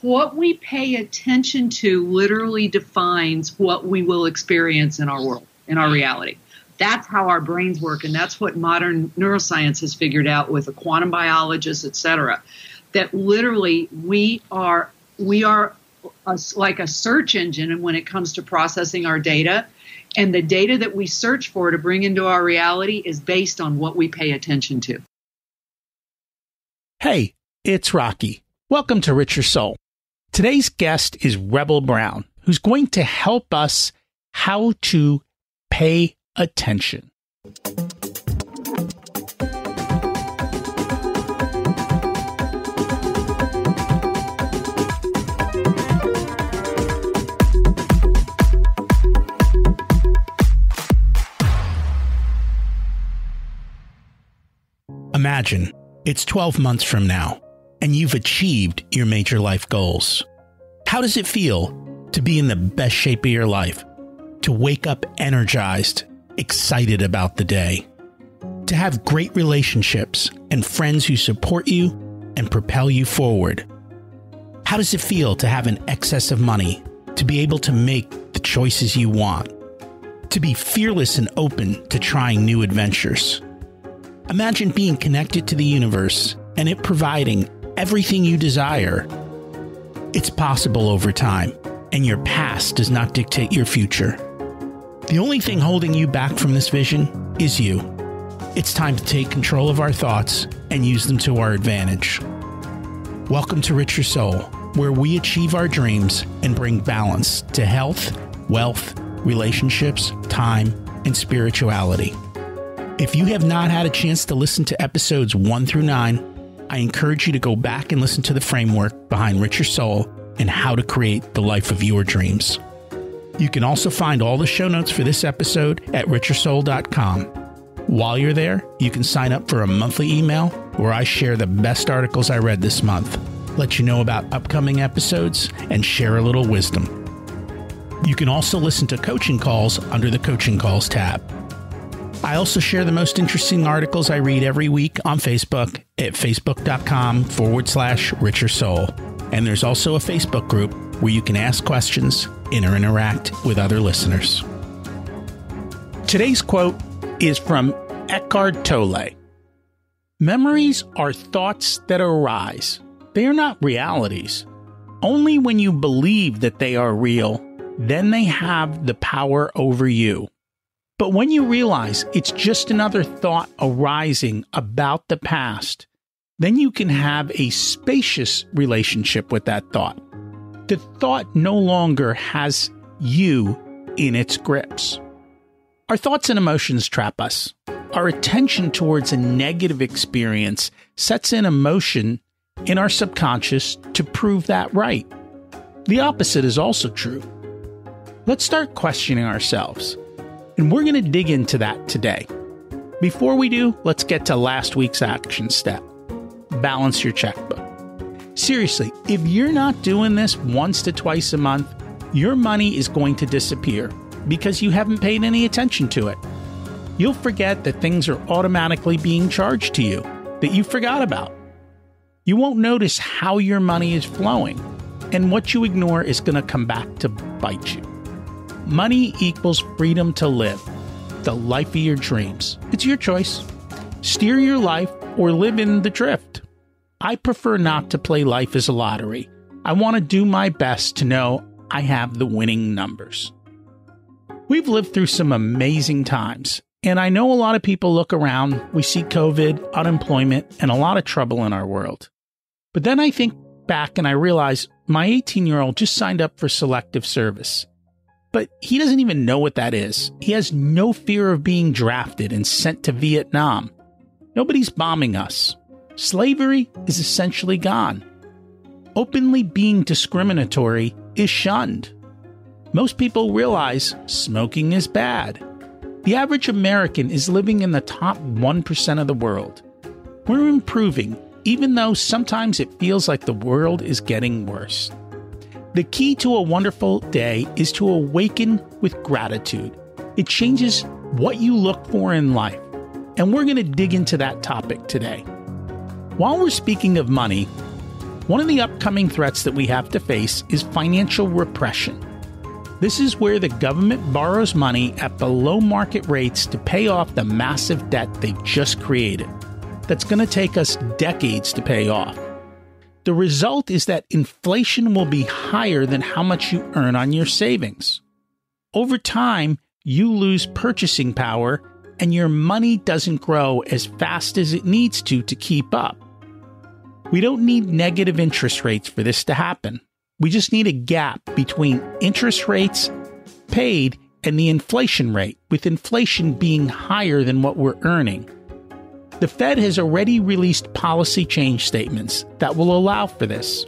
what we pay attention to literally defines what we will experience in our world, in our reality. That's how our brains work, and that's what modern neuroscience has figured out with a quantum biologist, et cetera. That literally we are we are a, like a search engine, and when it comes to processing our data, and the data that we search for to bring into our reality is based on what we pay attention to. Hey, it's Rocky. Welcome to Richer Soul. Today's guest is Rebel Brown, who's going to help us how to pay attention. Imagine it's 12 months from now and you've achieved your major life goals. How does it feel to be in the best shape of your life? To wake up energized, excited about the day? To have great relationships and friends who support you and propel you forward? How does it feel to have an excess of money, to be able to make the choices you want? To be fearless and open to trying new adventures? Imagine being connected to the universe and it providing everything you desire. It's possible over time, and your past does not dictate your future. The only thing holding you back from this vision is you. It's time to take control of our thoughts and use them to our advantage. Welcome to Richer Soul, where we achieve our dreams and bring balance to health, wealth, relationships, time, and spirituality. If you have not had a chance to listen to episodes 1 through 9, I encourage you to go back and listen to the framework behind Richer Soul and how to create the life of your dreams. You can also find all the show notes for this episode at richersoul.com. While you're there, you can sign up for a monthly email where I share the best articles I read this month, let you know about upcoming episodes, and share a little wisdom. You can also listen to coaching calls under the Coaching Calls tab. I also share the most interesting articles I read every week on Facebook at facebook.com forward slash richer soul. And there's also a Facebook group where you can ask questions and interact with other listeners. Today's quote is from Eckhart Tolle Memories are thoughts that arise, they are not realities. Only when you believe that they are real, then they have the power over you. But when you realize it's just another thought arising about the past, then you can have a spacious relationship with that thought. The thought no longer has you in its grips. Our thoughts and emotions trap us. Our attention towards a negative experience sets in emotion in our subconscious to prove that right. The opposite is also true. Let's start questioning ourselves. And we're going to dig into that today. Before we do, let's get to last week's action step balance your checkbook. Seriously, if you're not doing this once to twice a month, your money is going to disappear because you haven't paid any attention to it. You'll forget that things are automatically being charged to you that you forgot about. You won't notice how your money is flowing, and what you ignore is going to come back to bite you. Money equals freedom to live, the life of your dreams. It's your choice. Steer your life or live in the drift. I prefer not to play life as a lottery. I want to do my best to know I have the winning numbers. We've lived through some amazing times, and I know a lot of people look around, we see COVID, unemployment, and a lot of trouble in our world. But then I think back and I realize my 18 year old just signed up for selective service. But he doesn't even know what that is. He has no fear of being drafted and sent to Vietnam. Nobody's bombing us. Slavery is essentially gone. Openly being discriminatory is shunned. Most people realize smoking is bad. The average American is living in the top 1% of the world. We're improving, even though sometimes it feels like the world is getting worse. The key to a wonderful day is to awaken with gratitude. It changes what you look for in life. And we're going to dig into that topic today. While we're speaking of money, One of the upcoming threats that we have to face is financial repression. This is where the government borrows money at below market rates to pay off the massive debt they've just created. That's going to take us decades to pay off. The result is that inflation will be higher than how much you earn on your savings. Over time, you lose purchasing power and your money doesn't grow as fast as it needs to to keep up. We don't need negative interest rates for this to happen. We just need a gap between interest rates paid and the inflation rate, with inflation being higher than what we're earning. The Fed has already released policy change statements that will allow for this.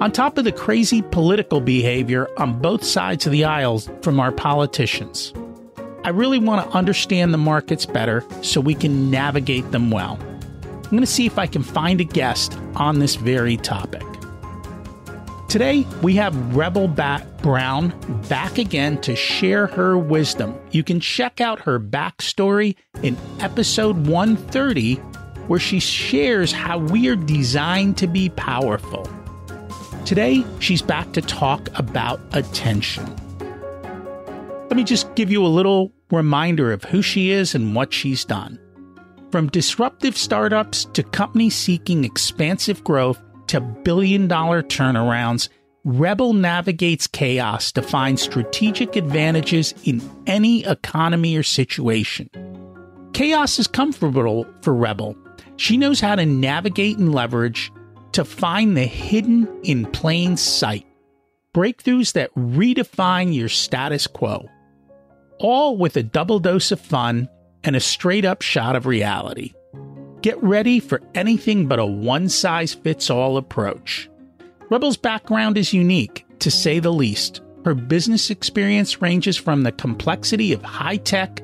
On top of the crazy political behavior on both sides of the aisles from our politicians, I really want to understand the markets better so we can navigate them well. I'm going to see if I can find a guest on this very topic. Today, we have Rebel Bat Brown back again to share her wisdom. You can check out her backstory in episode 130, where she shares how we are designed to be powerful. Today, she's back to talk about attention. Let me just give you a little reminder of who she is and what she's done. From disruptive startups to companies seeking expansive growth, to billion dollar turnarounds, Rebel navigates chaos to find strategic advantages in any economy or situation. Chaos is comfortable for Rebel. She knows how to navigate and leverage to find the hidden in plain sight. Breakthroughs that redefine your status quo. All with a double dose of fun and a straight up shot of reality. Get ready for anything but a one size fits all approach. Rebel's background is unique, to say the least. Her business experience ranges from the complexity of high tech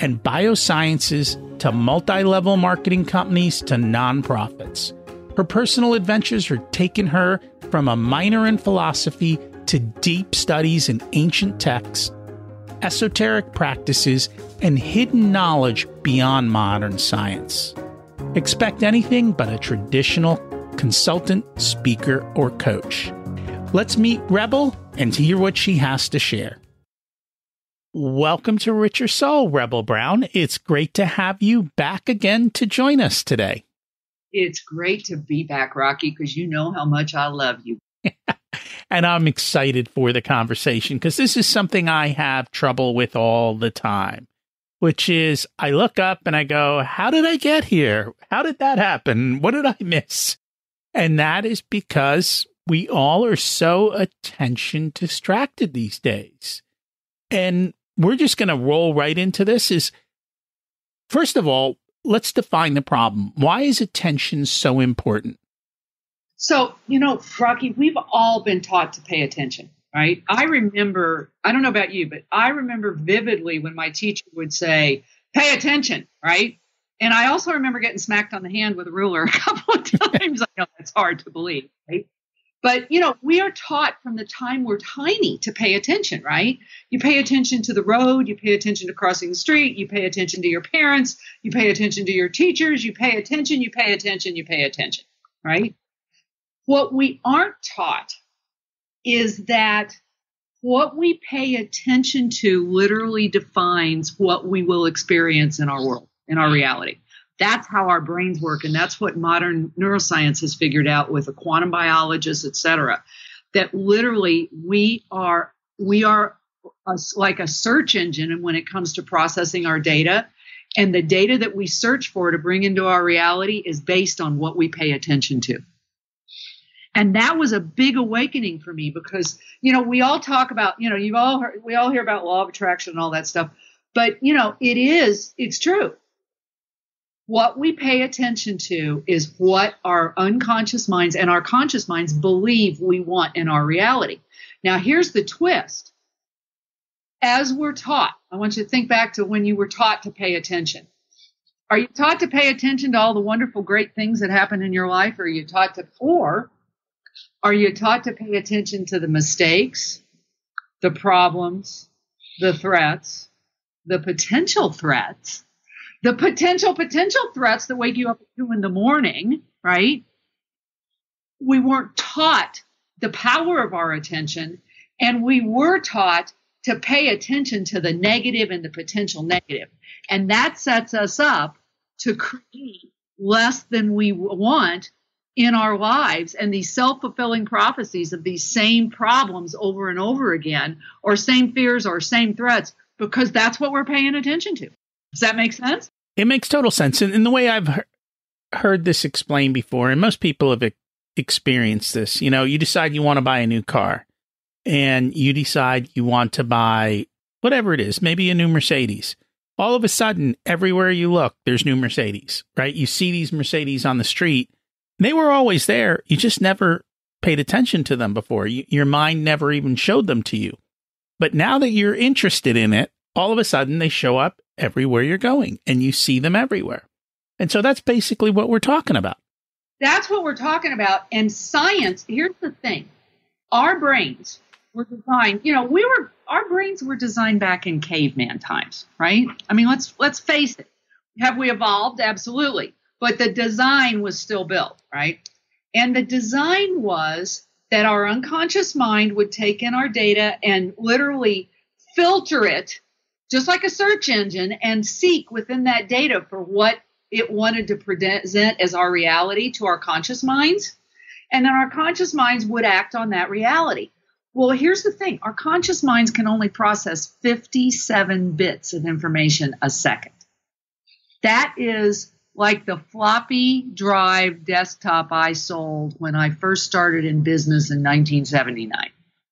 and biosciences to multi level marketing companies to nonprofits. Her personal adventures have taken her from a minor in philosophy to deep studies in ancient texts, esoteric practices, and hidden knowledge beyond modern science. Expect anything but a traditional consultant, speaker, or coach. Let's meet Rebel and hear what she has to share. Welcome to Richer Soul, Rebel Brown. It's great to have you back again to join us today. It's great to be back, Rocky, because you know how much I love you. and I'm excited for the conversation because this is something I have trouble with all the time which is I look up and I go, How did I get here? How did that happen? What did I miss? And that is because we all are so attention distracted these days. And we're just going to roll right into this is first of all, let's define the problem. Why is attention so important? So, you know, Rocky, we've all been taught to pay attention right? I remember, I don't know about you, but I remember vividly when my teacher would say, pay attention, right? And I also remember getting smacked on the hand with a ruler a couple of times. I know that's hard to believe, right? But, you know, we are taught from the time we're tiny to pay attention, right? You pay attention to the road, you pay attention to crossing the street, you pay attention to your parents, you pay attention to your teachers, you pay attention, you pay attention, you pay attention, right? What we aren't taught is that what we pay attention to literally defines what we will experience in our world, in our reality. That's how our brains work, and that's what modern neuroscience has figured out with a quantum biologist, et cetera. That literally we are we are a, like a search engine, and when it comes to processing our data, and the data that we search for to bring into our reality is based on what we pay attention to. And that was a big awakening for me because, you know, we all talk about, you know, you've all heard, we all hear about law of attraction and all that stuff. But, you know, it is, it's true. What we pay attention to is what our unconscious minds and our conscious minds believe we want in our reality. Now, here's the twist. As we're taught, I want you to think back to when you were taught to pay attention. Are you taught to pay attention to all the wonderful, great things that happen in your life? Or are you taught to, or are you taught to pay attention to the mistakes, the problems, the threats, the potential threats, the potential potential threats that wake you up at two in the morning, right? we weren't taught the power of our attention, and we were taught to pay attention to the negative and the potential negative. And that sets us up to create less than we want in our lives and these self fulfilling prophecies of these same problems over and over again, or same fears or same threats, because that's what we're paying attention to. Does that make sense? It makes total sense. And in the way I've heard this explained before, and most people have experienced this, you know, you decide you want to buy a new car and you decide you want to buy whatever it is, maybe a new Mercedes. All of a sudden, everywhere you look, there's new Mercedes, right? You see these Mercedes on the street. They were always there. You just never paid attention to them before. You, your mind never even showed them to you. But now that you're interested in it, all of a sudden they show up everywhere you're going and you see them everywhere. And so that's basically what we're talking about. That's what we're talking about. And science, here's the thing our brains were designed, you know, we were, our brains were designed back in caveman times, right? I mean, let's, let's face it. Have we evolved? Absolutely. But the design was still built, right? And the design was that our unconscious mind would take in our data and literally filter it just like a search engine and seek within that data for what it wanted to present as our reality to our conscious minds. And then our conscious minds would act on that reality. Well, here's the thing our conscious minds can only process 57 bits of information a second. That is like the floppy drive desktop I sold when I first started in business in 1979,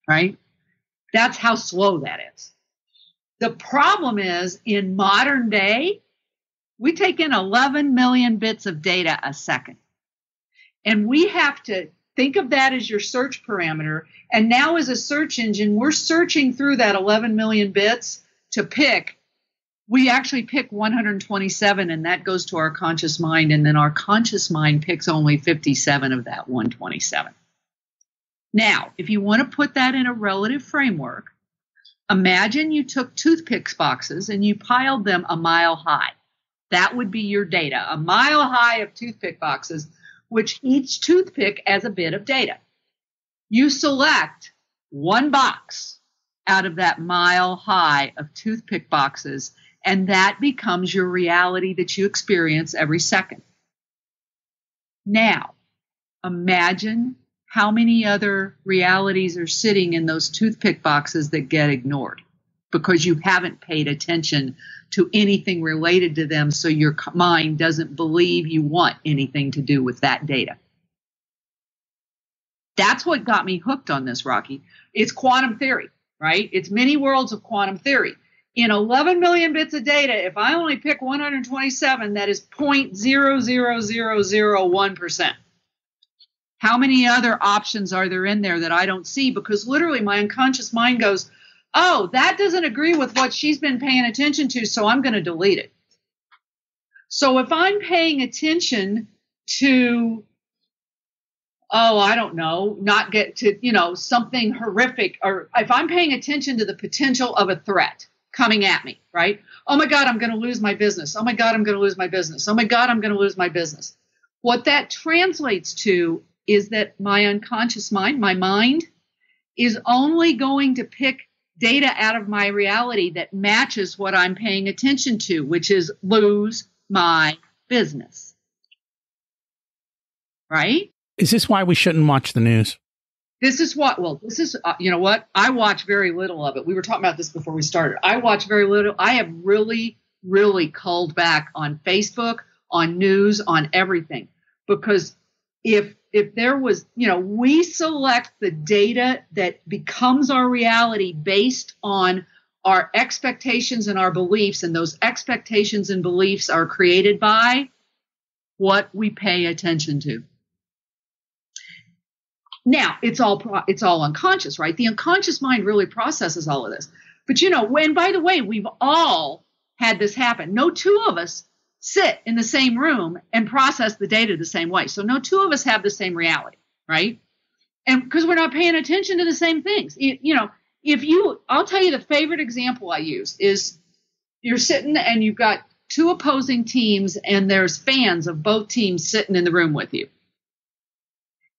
right? That's how slow that is. The problem is in modern day, we take in 11 million bits of data a second. And we have to think of that as your search parameter. And now, as a search engine, we're searching through that 11 million bits to pick. We actually pick 127, and that goes to our conscious mind. And then our conscious mind picks only 57 of that 127. Now, if you want to put that in a relative framework, imagine you took toothpick boxes and you piled them a mile high. That would be your data, a mile high of toothpick boxes, which each toothpick has a bit of data. You select one box out of that mile high of toothpick boxes, and that becomes your reality that you experience every second. Now, imagine how many other realities are sitting in those toothpick boxes that get ignored because you haven't paid attention to anything related to them, so your mind doesn't believe you want anything to do with that data. That's what got me hooked on this, Rocky. It's quantum theory, right? It's many worlds of quantum theory. In 11 million bits of data, if I only pick 127, that is 0.00001%. How many other options are there in there that I don't see? Because literally my unconscious mind goes, oh, that doesn't agree with what she's been paying attention to, so I'm going to delete it. So if I'm paying attention to, oh, I don't know, not get to, you know, something horrific, or if I'm paying attention to the potential of a threat coming at me, right? Oh my God, I'm going to lose my business. Oh my God, I'm going to lose my business. Oh my God, I'm going to lose my business. What that translates to is that my unconscious mind, my mind, is only going to pick data out of my reality that matches what I'm paying attention to, which is lose my business. Right? Is this why we shouldn't watch the news? This is what, well, this is, uh, you know what? I watch very little of it. We were talking about this before we started. I watch very little. I have really, really culled back on Facebook, on news, on everything. Because if if there was, you know, we select the data that becomes our reality based on our expectations and our beliefs, and those expectations and beliefs are created by what we pay attention to. Now, it's all it's all unconscious, right? The unconscious mind really processes all of this. But you know, when by the way, we've all had this happen. No two of us sit in the same room and process the data the same way. So no two of us have the same reality, right? And because we're not paying attention to the same things. It, you know, if you, I'll tell you the favorite example I use is you're sitting and you've got two opposing teams and there's fans of both teams sitting in the room with you.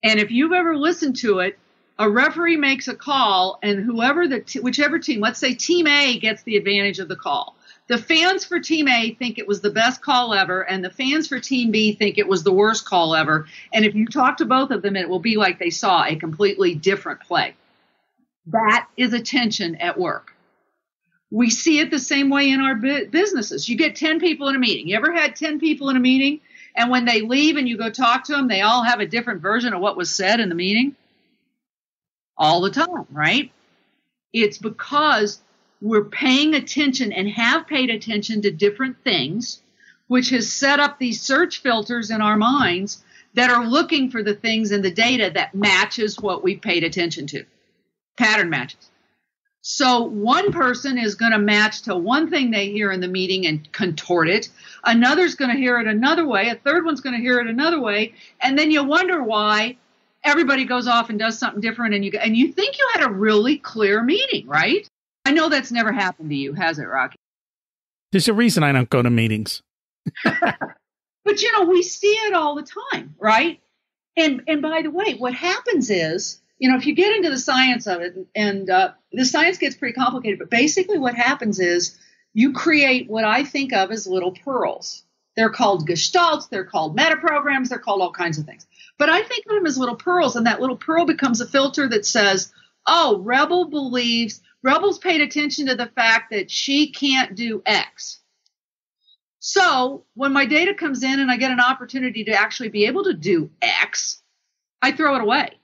And if you've ever listened to it, a referee makes a call, and whoever the t- whichever team, let's say Team A gets the advantage of the call. The fans for Team A think it was the best call ever, and the fans for Team B think it was the worst call ever. And if you talk to both of them, it will be like they saw a completely different play. That is attention at work. We see it the same way in our businesses. You get 10 people in a meeting. You ever had 10 people in a meeting, and when they leave and you go talk to them, they all have a different version of what was said in the meeting? all the time, right? It's because we're paying attention and have paid attention to different things, which has set up these search filters in our minds that are looking for the things in the data that matches what we've paid attention to. Pattern matches. So one person is going to match to one thing they hear in the meeting and contort it. Another's going to hear it another way. A third one's going to hear it another way. And then you wonder why everybody goes off and does something different and you and you think you had a really clear meeting, right? I know that's never happened to you, has it, Rocky? There's a reason I don't go to meetings. but you know, we see it all the time, right? And and by the way, what happens is, you know, if you get into the science of it, and uh, the science gets pretty complicated, but basically what happens is you create what I think of as little pearls. They're called gestalts, they're called meta programs, they're called all kinds of things. But I think of them as little pearls, and that little pearl becomes a filter that says, oh, Rebel believes, Rebel's paid attention to the fact that she can't do X. So when my data comes in and I get an opportunity to actually be able to do X, I throw it away.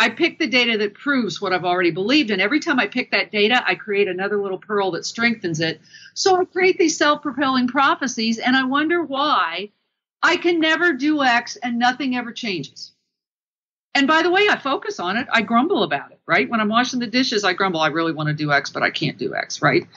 I pick the data that proves what I've already believed. And every time I pick that data, I create another little pearl that strengthens it. So I create these self propelling prophecies. And I wonder why I can never do X and nothing ever changes. And by the way, I focus on it. I grumble about it, right? When I'm washing the dishes, I grumble. I really want to do X, but I can't do X, right?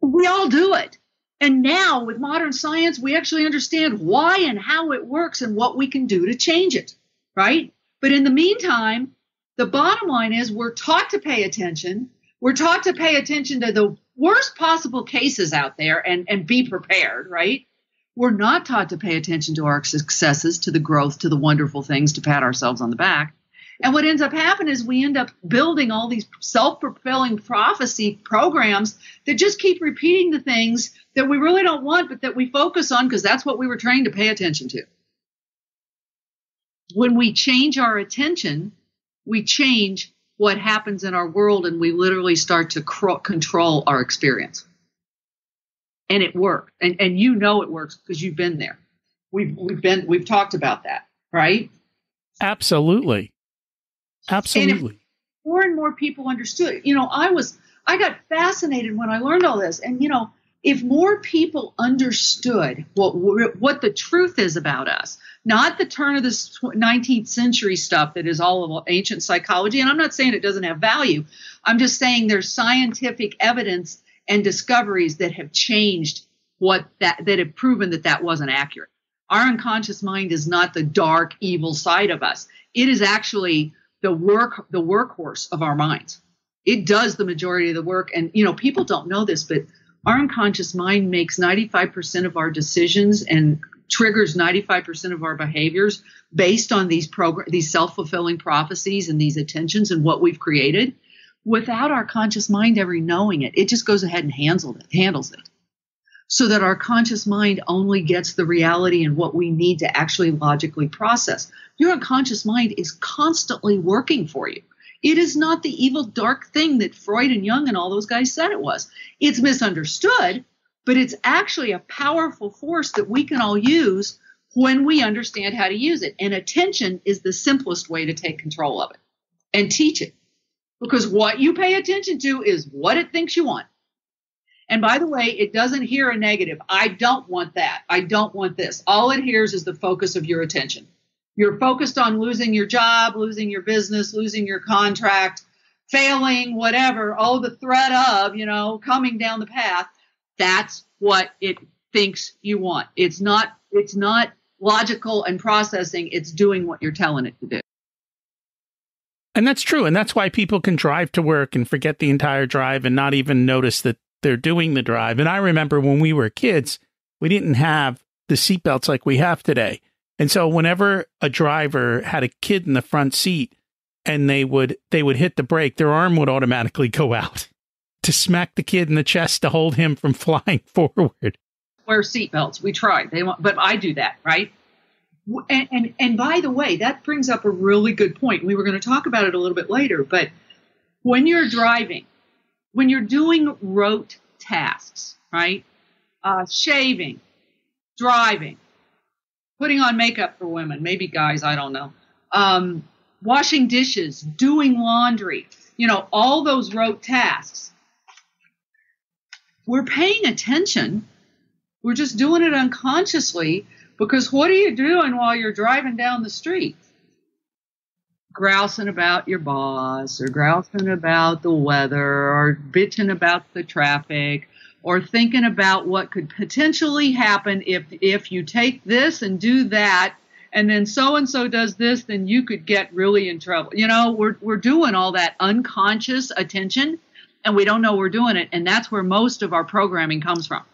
We all do it. And now with modern science, we actually understand why and how it works and what we can do to change it, right? But in the meantime, the bottom line is we're taught to pay attention. We're taught to pay attention to the worst possible cases out there and, and be prepared, right? We're not taught to pay attention to our successes, to the growth, to the wonderful things, to pat ourselves on the back. And what ends up happening is we end up building all these self fulfilling prophecy programs that just keep repeating the things that we really don't want, but that we focus on because that's what we were trained to pay attention to. When we change our attention, we change what happens in our world and we literally start to cr- control our experience and it works. And and you know it works because you've been there. We've we've been we've talked about that, right? Absolutely. Absolutely. more and more people understood. You know, I was I got fascinated when I learned all this. And you know, if more people understood what what the truth is about us, not the turn of the 19th century stuff that is all of ancient psychology, and I'm not saying it doesn't have value. I'm just saying there's scientific evidence and discoveries that have changed what that that have proven that that wasn't accurate. Our unconscious mind is not the dark evil side of us. It is actually the work the workhorse of our minds. It does the majority of the work and you know people don't know this but our unconscious mind makes 95% of our decisions and triggers 95% of our behaviors based on these program these self-fulfilling prophecies and these attentions and what we've created without our conscious mind ever knowing it. It just goes ahead and handles it, handles it. So that our conscious mind only gets the reality and what we need to actually logically process. Your unconscious mind is constantly working for you. It is not the evil, dark thing that Freud and Jung and all those guys said it was. It's misunderstood, but it's actually a powerful force that we can all use when we understand how to use it. And attention is the simplest way to take control of it and teach it because what you pay attention to is what it thinks you want. And by the way, it doesn't hear a negative. I don't want that. I don't want this. All it hears is the focus of your attention. You're focused on losing your job, losing your business, losing your contract, failing, whatever. Oh, the threat of, you know, coming down the path. That's what it thinks you want. It's not, it's not logical and processing. It's doing what you're telling it to do. And that's true. And that's why people can drive to work and forget the entire drive and not even notice that they're doing the drive. And I remember when we were kids, we didn't have the seatbelts like we have today. And so whenever a driver had a kid in the front seat and they would they would hit the brake, their arm would automatically go out to smack the kid in the chest to hold him from flying forward. Wear seatbelts. We tried. They want, but I do that, right? And, and and by the way, that brings up a really good point. We were going to talk about it a little bit later, but when you're driving, when you're doing rote tasks, right? Uh, shaving, driving, putting on makeup for women, maybe guys, I don't know. Um, washing dishes, doing laundry, you know, all those rote tasks. We're paying attention. We're just doing it unconsciously because what are you doing while you're driving down the street? Grousing about your boss or grousing about the weather or bitching about the traffic or thinking about what could potentially happen if if you take this and do that and then so and so does this then you could get really in trouble. You know we're we're doing all that unconscious attention and we don't know we're doing it and that's where most of our programming comes from.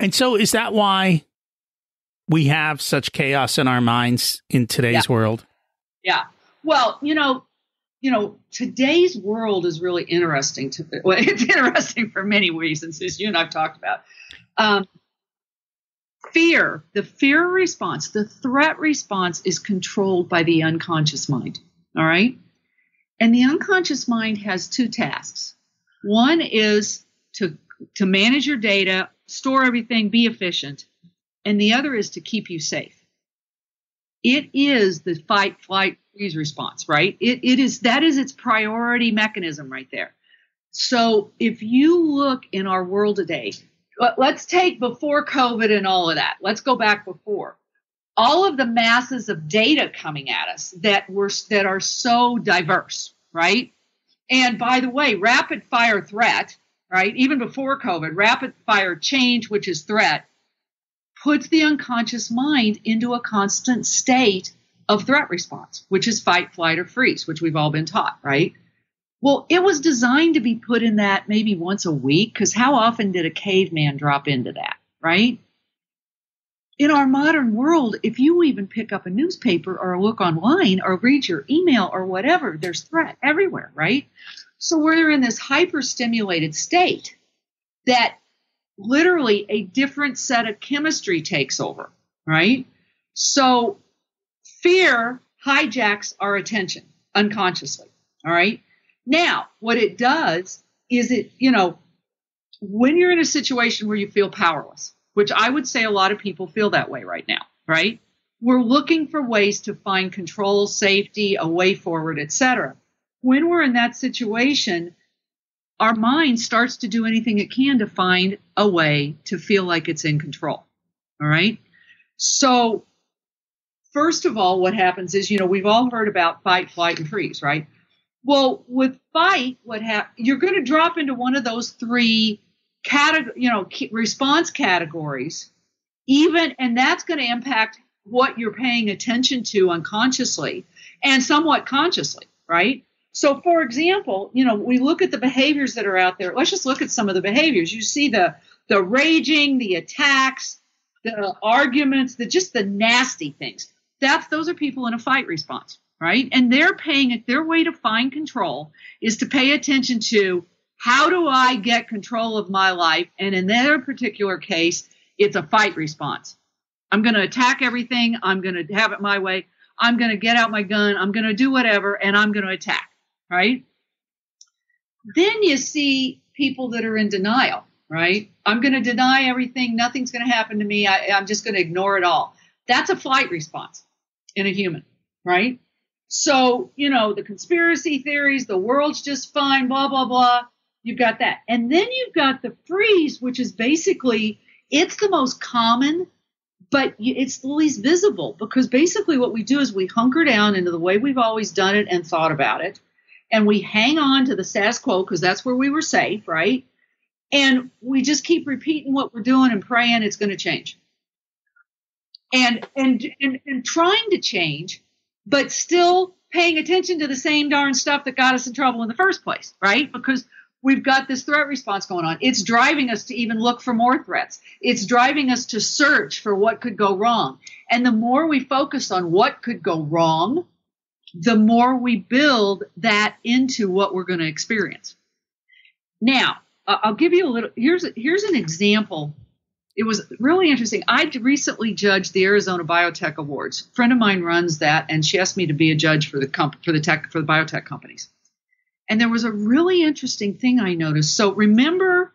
And so is that why we have such chaos in our minds in today's yeah. world? Yeah. Well you know you know, today's world is really interesting. To well, it's interesting for many reasons, as you and I've talked about. Um, fear, the fear response, the threat response is controlled by the unconscious mind. All right, and the unconscious mind has two tasks. One is to to manage your data, store everything, be efficient, and the other is to keep you safe. It is the fight, flight, freeze response, right? It, it is that is its priority mechanism right there. So if you look in our world today, let's take before COVID and all of that. Let's go back before all of the masses of data coming at us that were that are so diverse, right? And by the way, rapid fire threat, right? Even before COVID, rapid fire change, which is threat, puts the unconscious mind into a constant state of threat response, which is fight, flight, or freeze, which we've all been taught, right? Well, it was designed to be put in that maybe once a week, because how often did a caveman drop into that, right? In our modern world, if you even pick up a newspaper or look online or read your email or whatever, there's threat everywhere, right? So we're in this hyper stimulated state that literally a different set of chemistry takes over, right? So fear hijacks our attention unconsciously, all right? Now, what it does is it, you know, when you're in a situation where you feel powerless, which I would say a lot of people feel that way right now, right? We're looking for ways to find control, safety, a way forward, etc. When we're in that situation, our mind starts to do anything it can to find a way to feel like it's in control. All right. So, first of all, what happens is, you know, we've all heard about fight, flight, and freeze, right? Well, with fight, what hap- you're going to drop into one of those three category, you know, response categories, even, and that's going to impact what you're paying attention to unconsciously and somewhat consciously, right? So, for example, you know, we look at the behaviors that are out there. Let's just look at some of the behaviors. You see the the raging, the attacks, the arguments, the just the nasty things. That's those are people in a fight response, right? And they're paying it. Their way to find control is to pay attention to how do I get control of my life? And in their particular case, it's a fight response. I'm going to attack everything. I'm going to have it my way. I'm going to get out my gun. I'm going to do whatever, and I'm going to attack right? Then you see people that are in denial, right? I'm going to deny everything. Nothing's going to happen to me. I, I'm just going to ignore it all. That's a flight response in a human, right? So, you know, the conspiracy theories, the world's just fine, blah, blah, blah. You've got that. And then you've got the freeze, which is basically, it's the most common, but it's the least visible because basically what we do is we hunker down into the way we've always done it and thought about it and we hang on to the status quo because that's where we were safe, right? And we just keep repeating what we're doing and praying it's going to change. And, and and and trying to change, but still paying attention to the same darn stuff that got us in trouble in the first place, right? Because we've got this threat response going on. It's driving us to even look for more threats. It's driving us to search for what could go wrong. And the more we focus on what could go wrong, the more we build that into what we're going to experience. Now, I'll give you a little. Here's here's an example. It was really interesting. I recently judged the Arizona Biotech Awards. A friend of mine runs that, and she asked me to be a judge for the comp- for the tech for the biotech companies. And there was a really interesting thing I noticed. So remember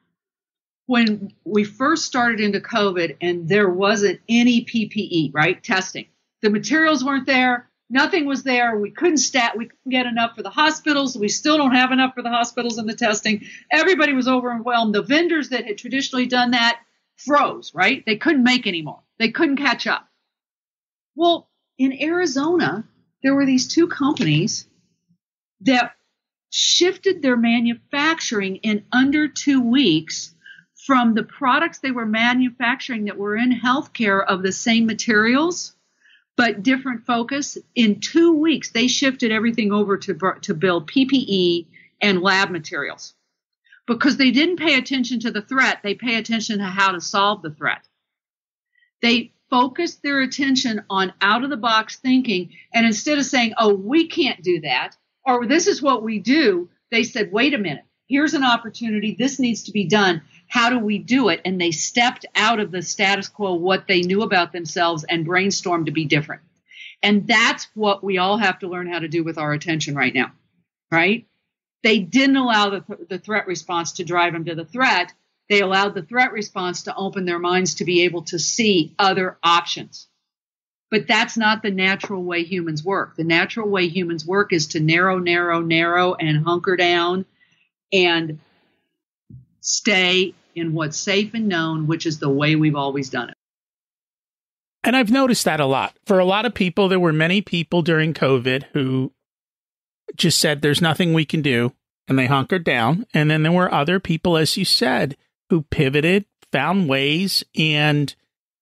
when we first started into COVID and there wasn't any PPE, right? Testing. The materials weren't there. Nothing was there. We couldn't stat. We couldn't get enough for the hospitals. We still don't have enough for the hospitals and the testing. Everybody was overwhelmed. The vendors that had traditionally done that froze, right? They couldn't make anymore. They couldn't catch up. Well, in Arizona, there were these two companies that shifted their manufacturing in under two weeks from the products they were manufacturing that were in healthcare of the same materials but different focus. In two weeks, they shifted everything over to, to build PPE and lab materials because they didn't pay attention to the threat. They pay attention to how to solve the threat. They focused their attention on out of the box thinking. And instead of saying, oh, we can't do that, or this is what we do, they said, wait a minute, here's an opportunity. This needs to be done. How do we do it? And they stepped out of the status quo, what they knew about themselves, and brainstormed to be different. And that's what we all have to learn how to do with our attention right now, right? They didn't allow the, the threat response to drive them to the threat. They allowed the threat response to open their minds to be able to see other options. But that's not the natural way humans work. The natural way humans work is to narrow, narrow, narrow, and hunker down and stay in what's safe and known, which is the way we've always done it. And I've noticed that a lot. For a lot of people, there were many people during COVID who just said, there's nothing we can do. And they hunkered down. And then there were other people, as you said, who pivoted, found ways, and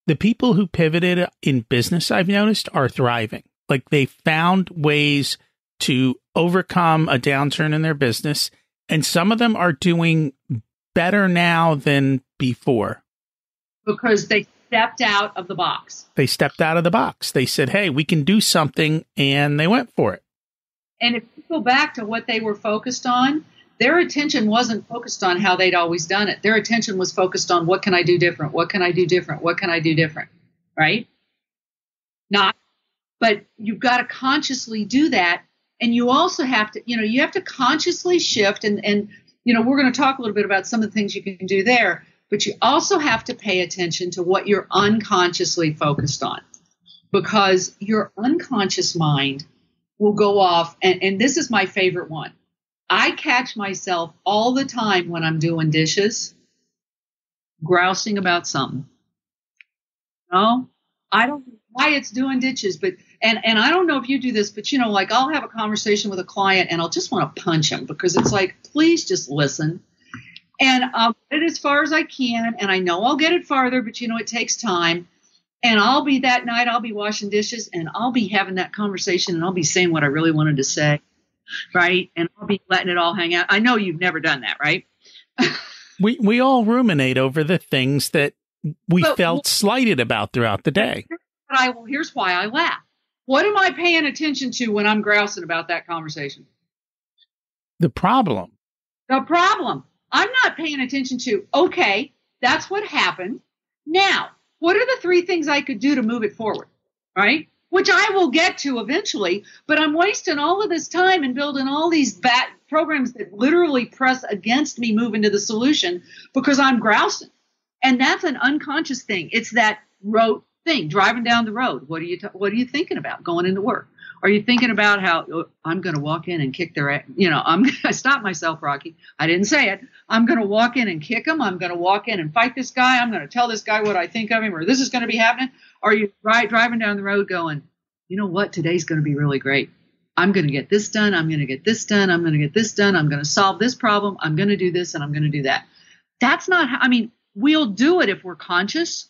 the people who pivoted in business, I've noticed, are thriving. Like they found ways to overcome a downturn in their business. And some of them are doing better now than before. Because they stepped out of the box. They stepped out of the box. They said, hey, we can do something. And they went for it. And if you go back to what they were focused on, their attention wasn't focused on how they'd always done it. Their attention was focused on what can I do different? What can I do different? What can I do different? Right? Not, but you've got to consciously do that. And you also have to, you know, you have to consciously shift and, and, you know, we're going to talk a little bit about some of the things you can do there, but you also have to pay attention to what you're unconsciously focused on because your unconscious mind will go off. And, and this is my favorite one I catch myself all the time when I'm doing dishes grousing about something. No, I don't know why it's doing dishes, but and and I don't know if you do this, but you know, like I'll have a conversation with a client and I'll just want to punch him because it's like, please just listen. And I'll get it as far as I can, and I know I'll get it farther, but you know, it takes time. And I'll be that night, I'll be washing dishes and I'll be having that conversation and I'll be saying what I really wanted to say right? And I'll be letting it all hang out. I know you've never done that, right? we we all ruminate over the things that we but, felt slighted about throughout the day. But I well, here's why I laugh. What am I paying attention to when I'm grousing about that conversation? The problem. The problem. I'm not paying attention to, okay, that's what happened. Now, what are the three things I could do to move it forward? Right? which I will get to eventually, but I'm wasting all of this time and building all these bad programs that literally press against me moving to the solution because I'm grousing. And that's an unconscious thing. It's that rote thing, driving down the road. What are you, t- what are you thinking about going into work? Are you thinking about how oh, I'm going to walk in and kick their, you know, I'm going to stop myself, Rocky. I didn't say it. I'm going to walk in and kick him. I'm going to walk in and fight this guy. I'm going to tell this guy what I think of him or this is going to be happening. Are you right driving down the road going, you know what, today's going to be really great. I'm going to get this done. I'm going to get this done. I'm going to get this done. I'm going to solve this problem. I'm going to do this and I'm going to do that. That's not how, I mean, we'll do it if we're conscious,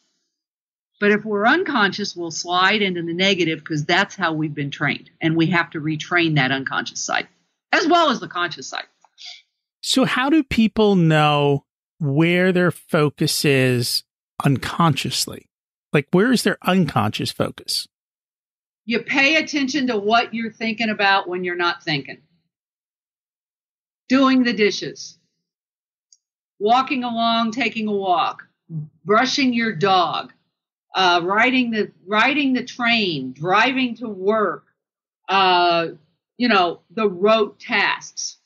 but if we're unconscious, we'll slide into the negative because that's how we've been trained. And we have to retrain that unconscious side as well as the conscious side. So, how do people know where their focus is unconsciously? Like, where is their unconscious focus? You pay attention to what you're thinking about when you're not thinking. Doing the dishes, walking along, taking a walk, brushing your dog, uh, riding the riding the train, driving to work, uh, you know, the rote tasks,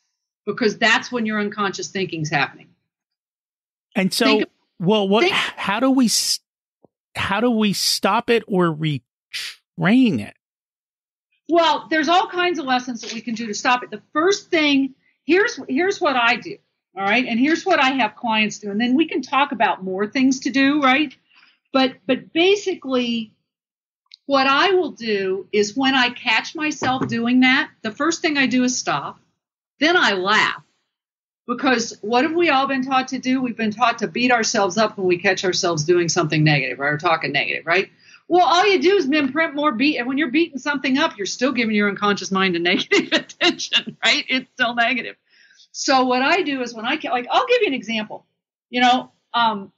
because that's when your unconscious thinking's happening. And so, think, well, what? Think, how do we? How do we stop it or retrain it? Well, there's all kinds of lessons that we can do to stop it. The first thing here's here's what I do. All right, and here's what I have clients do, and then we can talk about more things to do, right? But but basically, what I will do is when I catch myself doing that, the first thing I do is stop. Then I laugh. Because what have we all been taught to do? We've been taught to beat ourselves up when we catch ourselves doing something negative or talking negative, right? Well, all you do is imprint more beat. And when you're beating something up, you're still giving your unconscious mind a negative attention, right? It's still negative. So what I do is when I can like, I'll give you an example. You know, um,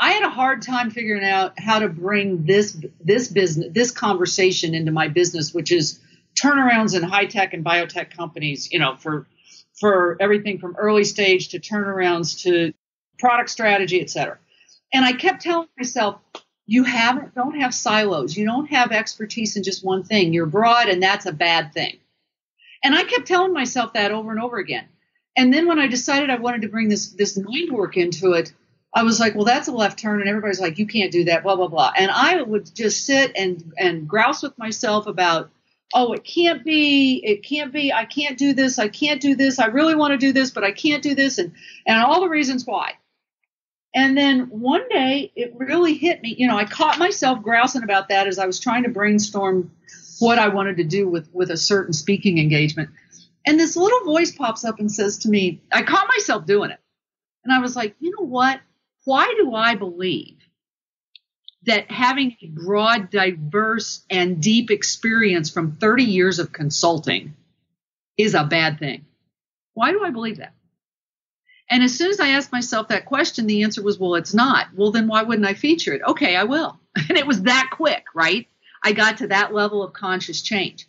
I had a hard time figuring out how to bring this this business this conversation into my business, which is turnarounds in high tech and biotech companies. You know, for for everything from early stage to turnarounds to product strategy, et cetera. And I kept telling myself, you haven't don't have silos. You don't have expertise in just one thing. You're broad and that's a bad thing. And I kept telling myself that over and over again. And then when I decided I wanted to bring this this mind work into it, I was like, well, that's a left turn, and everybody's like, you can't do that, blah blah blah. And I would just sit and and grouse with myself about oh, it can't be, it can't be, I can't do this, I can't do this, I really want to do this, but I can't do this, and, and all the reasons why. And then one day it really hit me. You know, I caught myself grousing about that as I was trying to brainstorm what I wanted to do with, with a certain speaking engagement. And this little voice pops up and says to me, I caught myself doing it. And I was like, you know what? Why do I believe that having a broad, diverse, and deep experience from 30 years of consulting is a bad thing. Why do I believe that? And as soon as I asked myself that question, the answer was, well, it's not. Well, then why wouldn't I feature it? Okay, I will. And it was that quick, right? I got to that level of conscious change.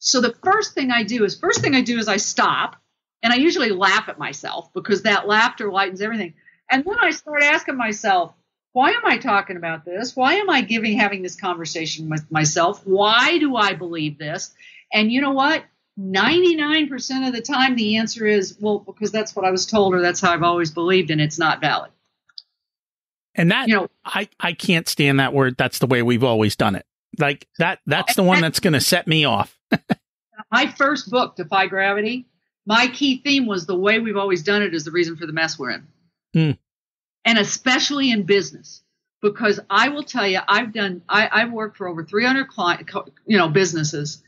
So the first thing I do is, first thing I do is I stop and I usually laugh at myself because that laughter lightens everything. And then I start asking myself, why am I talking about this? Why am I giving having this conversation with myself? Why do I believe this? And you know what? 99% of the time the answer is well because that's what I was told or that's how I've always believed and it's not valid. And that you know I I can't stand that word that's the way we've always done it. Like that that's the one that's going to set me off. my first book Defy Gravity, my key theme was the way we've always done it is the reason for the mess we're in. Mm and especially in business because I will tell you, I've done, I, I've worked for over 300 client, you know, businesses,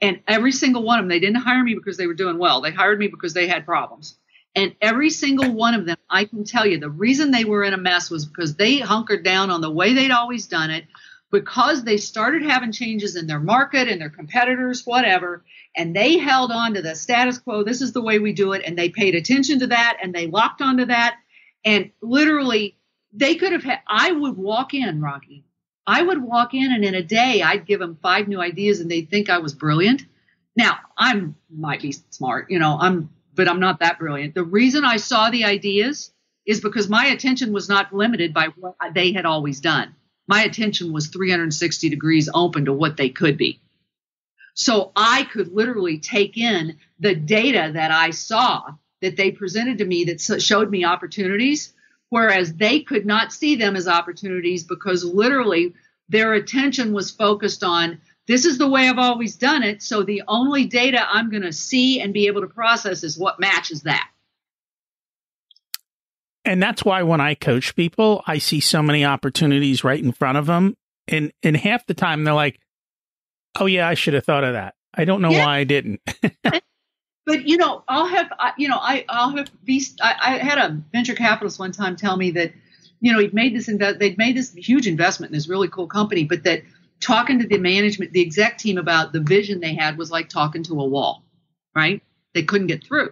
and every single one of them, they didn't hire me because they were doing well. They hired me because they had problems. And every single one of them, I can tell you, the reason they were in a mess was because they hunkered down on the way they'd always done it, because they started having changes in their market and their competitors, whatever, and they held on to the status quo. This is the way we do it. And they paid attention to that and they locked onto that and literally, they could have had, I would walk in, Rocky. I would walk in and in a day, I'd give them five new ideas and they'd think I was brilliant. Now, I'm might be smart, you know, I'm, but I'm not that brilliant. The reason I saw the ideas is because my attention was not limited by what they had always done. My attention was 360 degrees open to what they could be. So I could literally take in the data that I saw that they presented to me that showed me opportunities, whereas they could not see them as opportunities because literally their attention was focused on this is the way I've always done it. So the only data I'm going to see and be able to process is what matches that. And that's why when I coach people, I see so many opportunities right in front of them. And, and half the time they're like, oh, yeah, I should have thought of that. I don't know yeah. why I didn't. But you know, I'll have you know, I I'll have. I, I had a venture capitalist one time tell me that you know he'd made this they'd made this huge investment in this really cool company, but that talking to the management, the exec team about the vision they had was like talking to a wall, right? They couldn't get through.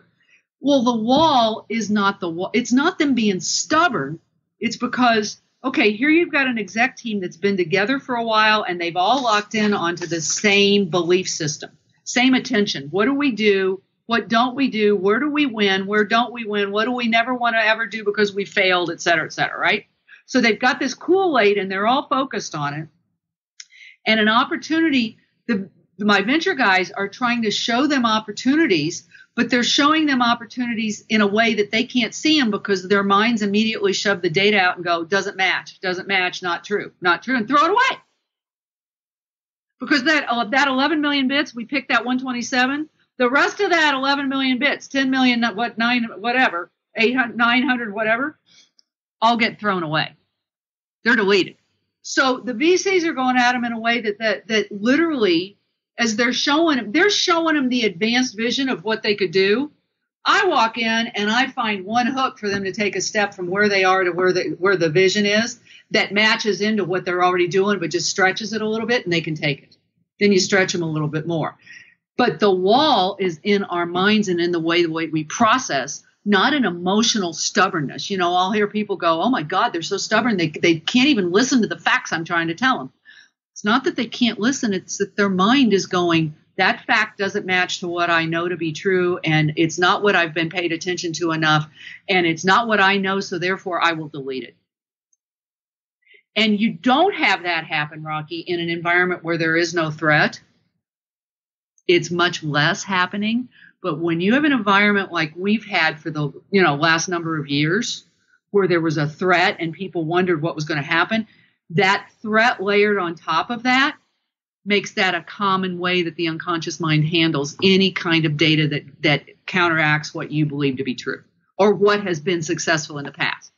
Well, the wall is not the wall. It's not them being stubborn. It's because, okay, here you've got an exec team that's been together for a while and they've all locked in onto the same belief system, same attention. What do we do? What don't we do? Where do we win? Where don't we win? What do we never want to ever do because we failed, et cetera, et cetera, right? So they've got this Kool Aid and they're all focused on it. And an opportunity, the, my venture guys are trying to show them opportunities, but they're showing them opportunities in a way that they can't see them because their minds immediately shove the data out and go, doesn't match, doesn't match, not true, not true, and throw it away. Because that, uh, that 11 million bits, we picked that 127 the rest of that 11 million bits, 10 million, what, nine, whatever, 800, 900, whatever, all get thrown away. They're deleted. So the VCs are going at them in a way that, that, that literally, as they're showing, them, they're showing them the advanced vision of what they could do. I walk in and I find one hook for them to take a step from where they are to where the where the vision is that matches into what they're already doing, but just stretches it a little bit, and they can take it. Then you stretch them a little bit more. But the wall is in our minds and in the way, the way we process, not an emotional stubbornness. You know, I'll hear people go, Oh my God, they're so stubborn. They, they can't even listen to the facts I'm trying to tell them. It's not that they can't listen. It's that their mind is going, that fact doesn't match to what I know to be true. And it's not what I've been paid attention to enough. And it's not what I know. So therefore I will delete it. And you don't have that happen, Rocky, in an environment where there is no threat it's much less happening. But when you have an environment like we've had for the you know last number of years, where there was a threat and people wondered what was going to happen, that threat layered on top of that makes that a common way that the unconscious mind handles any kind of data that that counteracts what you believe to be true or what has been successful in the past.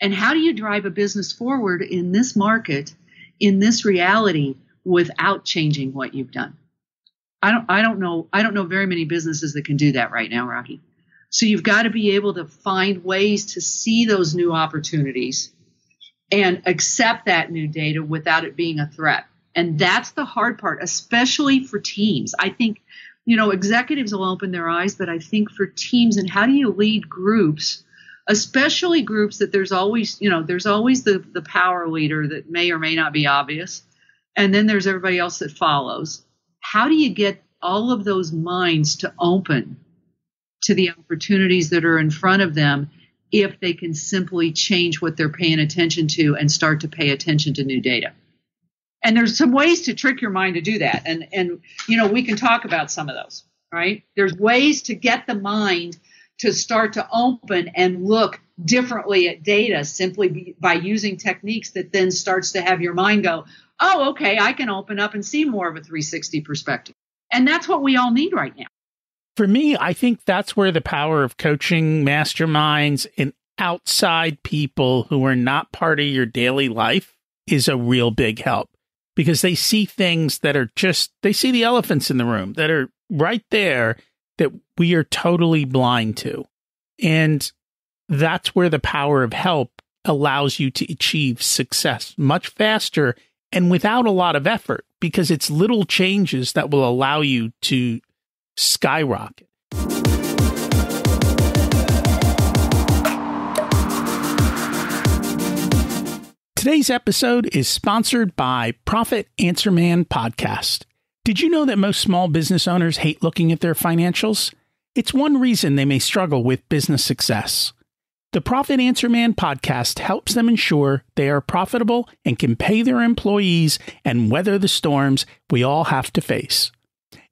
And how do you drive a business forward in this market, in this reality, without changing what you've done. I don't I don't know I don't know very many businesses that can do that right now, Rocky. So you've got to be able to find ways to see those new opportunities and accept that new data without it being a threat. And that's the hard part, especially for teams. I think, you know, executives will open their eyes, but I think for teams and how do you lead groups, especially groups that there's always, you know, there's always the, the power leader that may or may not be obvious and then there's everybody else that follows. How do you get all of those minds to open to the opportunities that are in front of them if they can simply change what they're paying attention to and start to pay attention to new data? And there's some ways to trick your mind to do that. And and you know, we can talk about some of those, right? There's ways to get the mind to start to open and look differently at data simply by using techniques that then starts to have your mind go, oh, okay, I can open up and see more of a 360 perspective. And that's what we all need right now. For me, I think that's where the power of coaching masterminds and outside people who are not part of your daily life is a real big help because they see things that are just, they see the elephants in the room that are right there that we are totally blind to. And that's where the power of help allows you to achieve success much faster and without a lot of effort because it's little changes that will allow you to skyrocket. Today's episode is sponsored by Profit Answer Man Podcast. Did you know that most small business owners hate looking at their financials? It's one reason they may struggle with business success. The Profit Answer Man podcast helps them ensure they are profitable and can pay their employees and weather the storms we all have to face.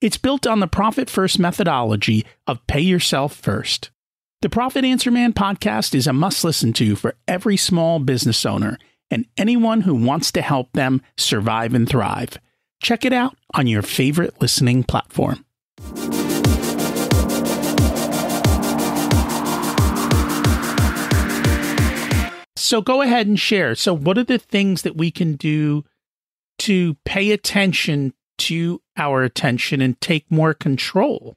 It's built on the profit first methodology of pay yourself first. The Profit Answer Man podcast is a must listen to for every small business owner and anyone who wants to help them survive and thrive. Check it out on your favorite listening platform. So go ahead and share. So, what are the things that we can do to pay attention to our attention and take more control?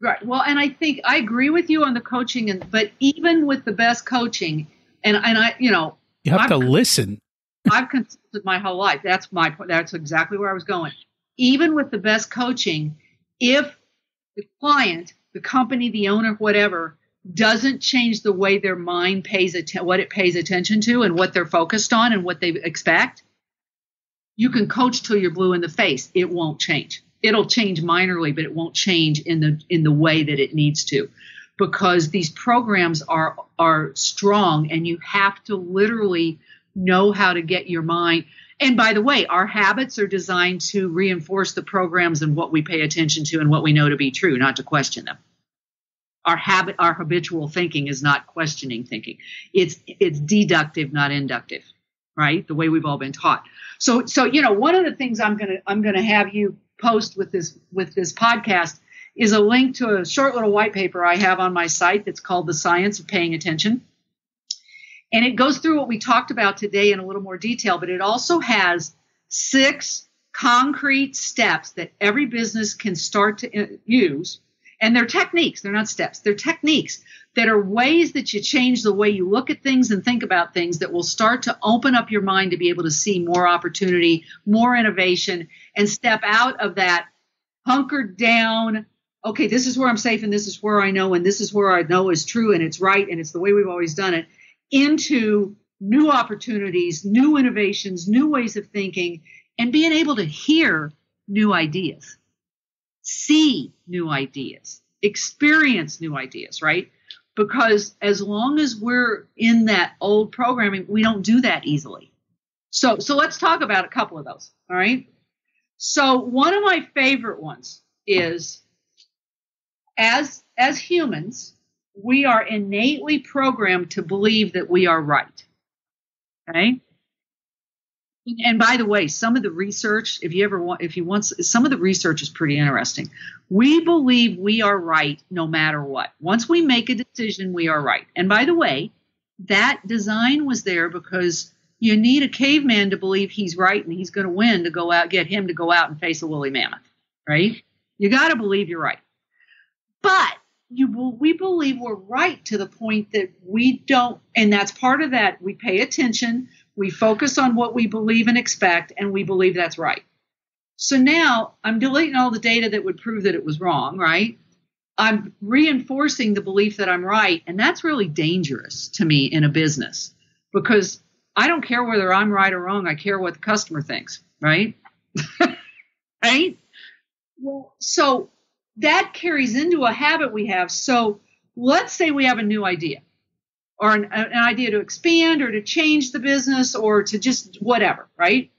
Right. Well, and I think I agree with you on the coaching, and but even with the best coaching, and and I, you know, you have I've, to listen. I've consulted my whole life. That's my. Point. That's exactly where I was going. Even with the best coaching, if the client the company, the owner, whatever, doesn't change the way their mind pays att- what it pays attention to and what they're focused on and what they expect, you can coach till you're blue in the face. It won't change. It'll change minorly, but it won't change in the in the way that it needs to because these programs are are strong and you have to literally know how to get your mind and by the way our habits are designed to reinforce the programs and what we pay attention to and what we know to be true not to question them our habit our habitual thinking is not questioning thinking it's it's deductive not inductive right the way we've all been taught so so you know one of the things i'm going to i'm going to have you post with this with this podcast is a link to a short little white paper I have on my site that's called The Science of Paying Attention. And it goes through what we talked about today in a little more detail, but it also has six concrete steps that every business can start to uh, use. And they're techniques, they're not steps, they're techniques that are ways that you change the way you look at things and think about things that will start to open up your mind to be able to see more opportunity, more innovation, and step out of that hunkered down, okay, this is where I'm safe and this is where I know and this is where I know is true and it's right and it's the way we've always done it into new opportunities, new innovations, new ways of thinking, and being able to hear new ideas, see new ideas, experience new ideas, right? Because as long as we're in that old programming, we don't do that easily. So, so let's talk about a couple of those. All right. So one of my favorite ones is as as humans, we are innately programmed to believe that we are right. Okay? And by the way, some of the research, if you ever want, if you want, some of the research is pretty interesting. We believe we are right no matter what. Once we make a decision, we are right. And by the way, that design was there because you need a caveman to believe he's right and he's going to win to go out, get him to go out and face a woolly mammoth, right? You got to believe you're right. But you we believe we're right to the point that we don't, and that's part of that. We pay attention, we focus on what we believe and expect, and we believe that's right. So now I'm deleting all the data that would prove that it was wrong, right? I'm reinforcing the belief that I'm right, and that's really dangerous to me in a business because I don't care whether I'm right or wrong. I care what the customer thinks, right? right? Well, so that carries into a habit we have. So let's say we have a new idea or an, an, idea to expand or to change the business or to just whatever, right?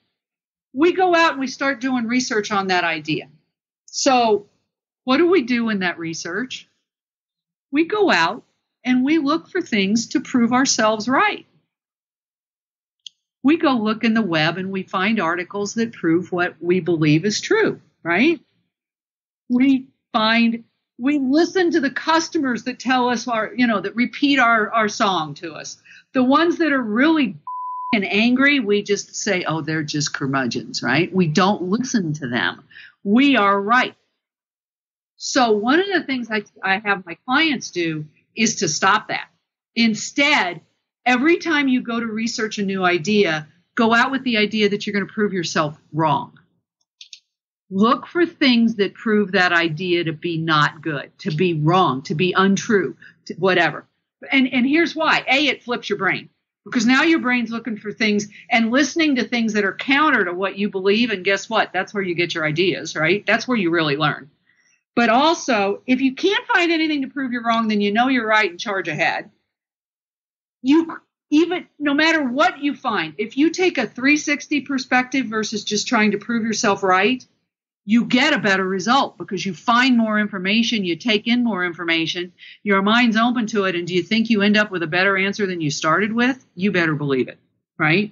We go out and we start doing research on that idea. So, what do we do in that research? We go out and we look for things to prove ourselves right. We go look in the web and we find articles that prove what we believe is true, right? We find we listen to the customers that tell us our you know that repeat our our song to us. The ones that are really and angry we just say oh they're just curmudgeons right? We don't listen to them. We are right. So one of the things I, I have my clients do is to stop that. Instead every time you go to research a new idea go out with the idea that you're going to prove yourself wrong Look for things that prove that idea to be not good, to be wrong, to be untrue, to whatever. And and here's why. A, it flips your brain. Because now your brain's looking for things and listening to things that are counter to what you believe. And guess what? That's where you get your ideas, right? That's where you really learn. But also, if you can't find anything to prove you're wrong, then you know you're right and charge ahead. You even no matter what you find, if you take a 360 perspective versus just trying to prove yourself right, you get a better result because you find more information, you take in more information, your mind's open to it, and do you think you end up with a better answer than you started with? You better believe it, right?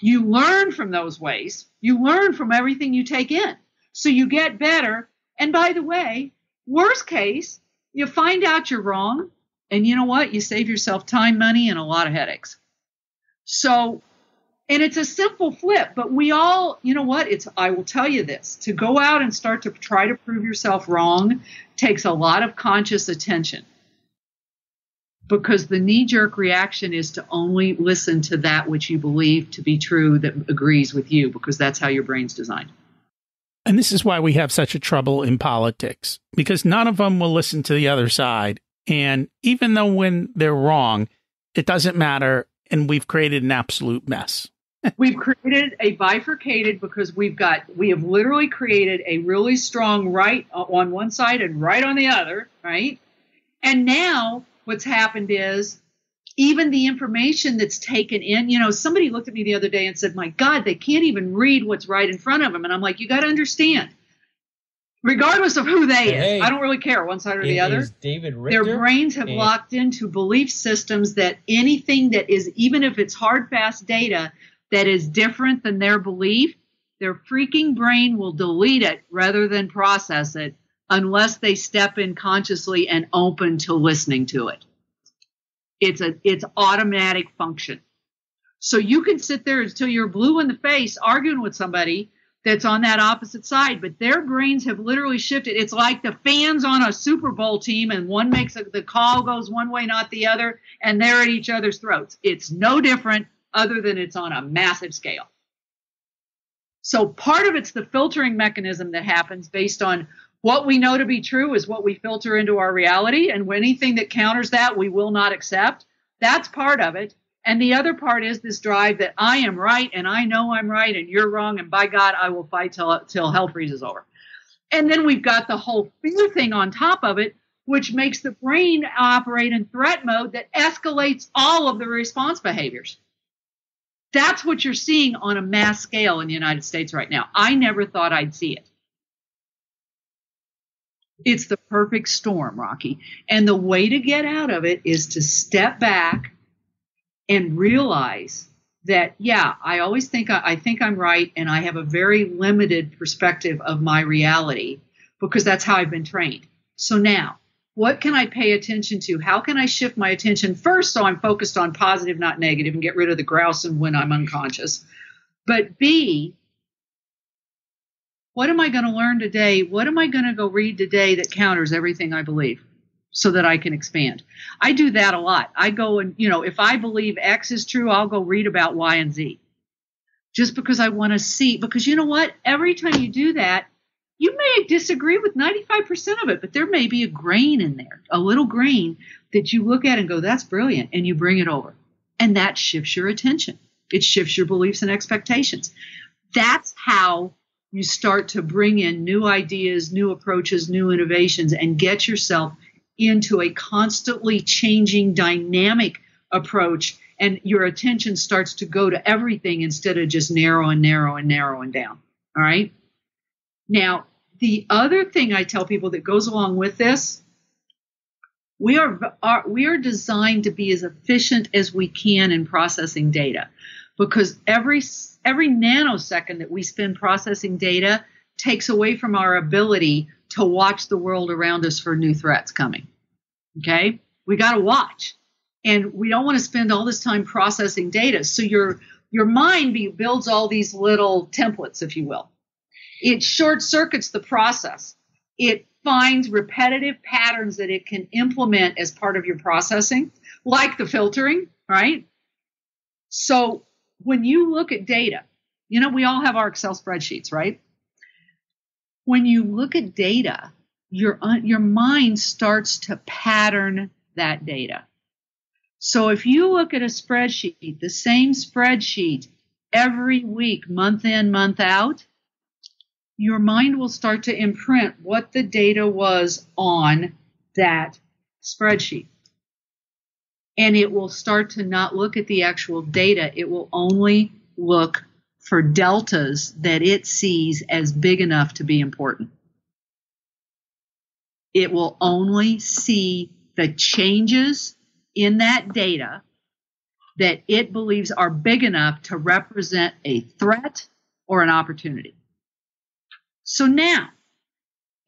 You learn from those ways, you learn from everything you take in. So you get better. And by the way, worst case, you find out you're wrong, and you know what? You save yourself time, money, and a lot of headaches. So and it's a simple flip but we all you know what it's i will tell you this to go out and start to try to prove yourself wrong takes a lot of conscious attention because the knee jerk reaction is to only listen to that which you believe to be true that agrees with you because that's how your brain's designed And this is why we have such a trouble in politics because none of them will listen to the other side. And even though when they're wrong, it doesn't matter. And we've created an absolute mess. We've created a bifurcated because we've got, we have literally created a really strong right on one side and right on the other, right? And now what's happened is even the information that's taken in, you know, somebody looked at me the other day and said, My God, they can't even read what's right in front of them. And I'm like, You got to understand, regardless of who they hey, is, I don't really care, one side or the other. David Richter their brains have locked into belief systems that anything that is, even if it's hard, fast data that is different than their belief, their freaking brain will delete it rather than process it unless they step in consciously and open to listening to it. It's a it's automatic function. So you can sit there until you're blue in the face arguing with somebody that's on that opposite side, but their brains have literally shifted. It's like the fans on a Super Bowl team, and one makes a, the call goes one way, not the other, and they're at each other's throats. It's no different, other than it's on a massive scale. So part of it's the filtering mechanism that happens based on what we know to be true is what we filter into our reality. And anything that counters that, we will not accept. That's part of it. And the other part is this drive that I am right and I know I'm right and you're wrong. And by God, I will fight till, till hell freezes over. And then we've got the whole fear thing on top of it, which makes the brain operate in threat mode that escalates all of the response behaviors. That's what you're seeing on a mass scale in the United States right now. I never thought I'd see it. It's the perfect storm, Rocky. And the way to get out of it is to step back and realize that, yeah, I always think I, I think I'm right and I have a very limited perspective of my reality because that's how I've been trained. So now, what can I pay attention to? How can I shift my attention first so I'm focused on positive, not negative, and get rid of the grouse and when I'm unconscious? But B, what am I going to learn today? What am I going to go read today that counters everything I believe so that I can expand? I do that a lot. I go and, you know, if I believe X is true, I'll go read about Y and Z just because I want to see. Because you know what? Every time you do that, you may disagree with 95% of it, but there may be a grain in there, a little grain that you look at and go, that's brilliant, and you bring it over. And that shifts your attention. It shifts your beliefs and expectations. That's how you start to bring in new ideas, new approaches, new innovations, and get yourself into a constantly changing dynamic approach. And your attention starts to go to everything instead of just narrow and narrow and narrow and down. All right. Now, the other thing I tell people that goes along with this, we are, are we are designed to be as efficient as we can in processing data because every every nanosecond that we spend processing data takes away from our ability to watch the world around us for new threats coming. Okay? We got to watch. And we don't want to spend all this time processing data. So your your mind be, builds all these little templates, if you will. It short circuits the process. It finds repetitive patterns that it can implement as part of your processing, like the filtering, right? So when you look at data, you know, we all have our Excel spreadsheets, right? When you look at data, your, uh, your mind starts to pattern that data. So if you look at a spreadsheet, the same spreadsheet every week, month in, month out, your mind will start to imprint what the data was on that spreadsheet and it will start to not look at the actual data. It will only look for deltas that it sees as big enough to be important. It will only see the changes in that data that it believes are big enough to represent a threat or an opportunity. So now,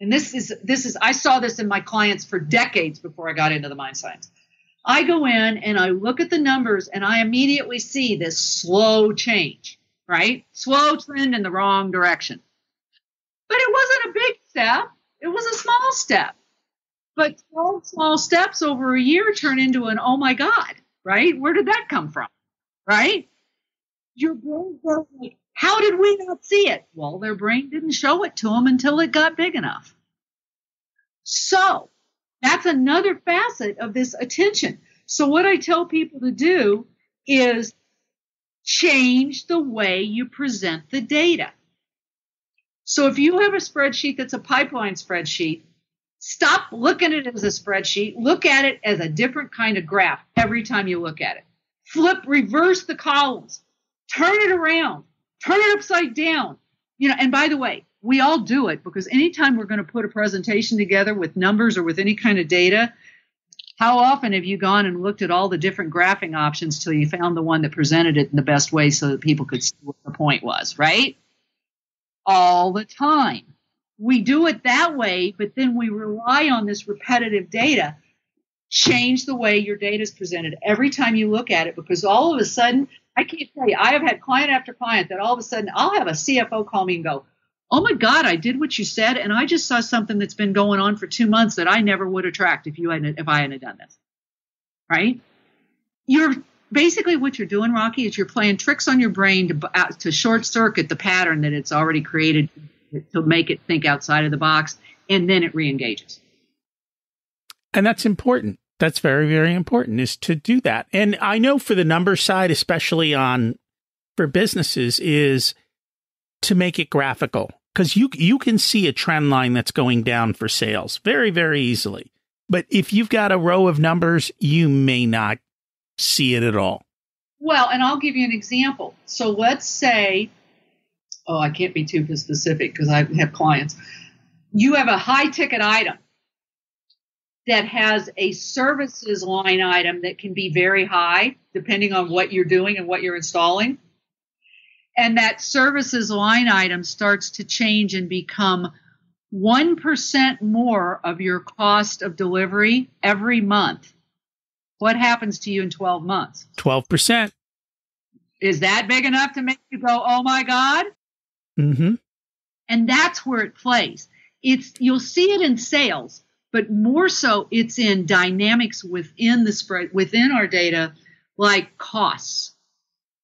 and this is this is I saw this in my clients for decades before I got into the mind science. I go in and I look at the numbers and I immediately see this slow change, right? Slow trend in the wrong direction. But it wasn't a big step, it was a small step. But 12 small steps over a year turn into an oh my God, right? Where did that come from? Right? Your brain goes like How did we not see it? Well, their brain didn't show it to them until it got big enough. So that's another facet of this attention. So what I tell people to do is change the way you present the data. So if you have a spreadsheet that's a pipeline spreadsheet, stop looking at it as a spreadsheet. Look at it as a different kind of graph every time you look at it. Flip, reverse the columns, turn it around, turn it upside down. You know, and by the way, we all do it because anytime we're going to put a presentation together with numbers or with any kind of data, how often have you gone and looked at all the different graphing options till you found the one that presented it in the best way so that people could see what the point was, right? All the time. We do it that way, but then we rely on this repetitive data. Change the way your data is presented every time you look at it because all of a sudden, I can't tell you, I have had client after client that all of a sudden I'll have a CFO call me and go, oh my God, I did what you said, and I just saw something that's been going on for two months that I never would have tracked if you hadn't if I hadn't done this. Right? You're basically what you're doing, Rocky, is you're playing tricks on your brain to uh, to short circuit the pattern that it's already created to make it think outside of the box, and then it reengages. And that's important. That's very, very important is to do that. And I know for the number side, especially on for businesses, is to make it graphical because you you can see a trend line that's going down for sales very very easily. But if you've got a row of numbers, you may not see it at all. Well, and I'll give you an example. So let's say, oh, I can't be too specific because I have clients. You have a high ticket item that has a services line item that can be very high depending on what you're doing and what you're installing and that services line item starts to change and become 1% more of your cost of delivery every month, what happens to you in 12 months? 12%. Is that big enough to make you go, oh my God? Mm-hmm. And that's where it plays. It's you'll see it in sales, but more so it's in dynamics within the spread within our data, like costs.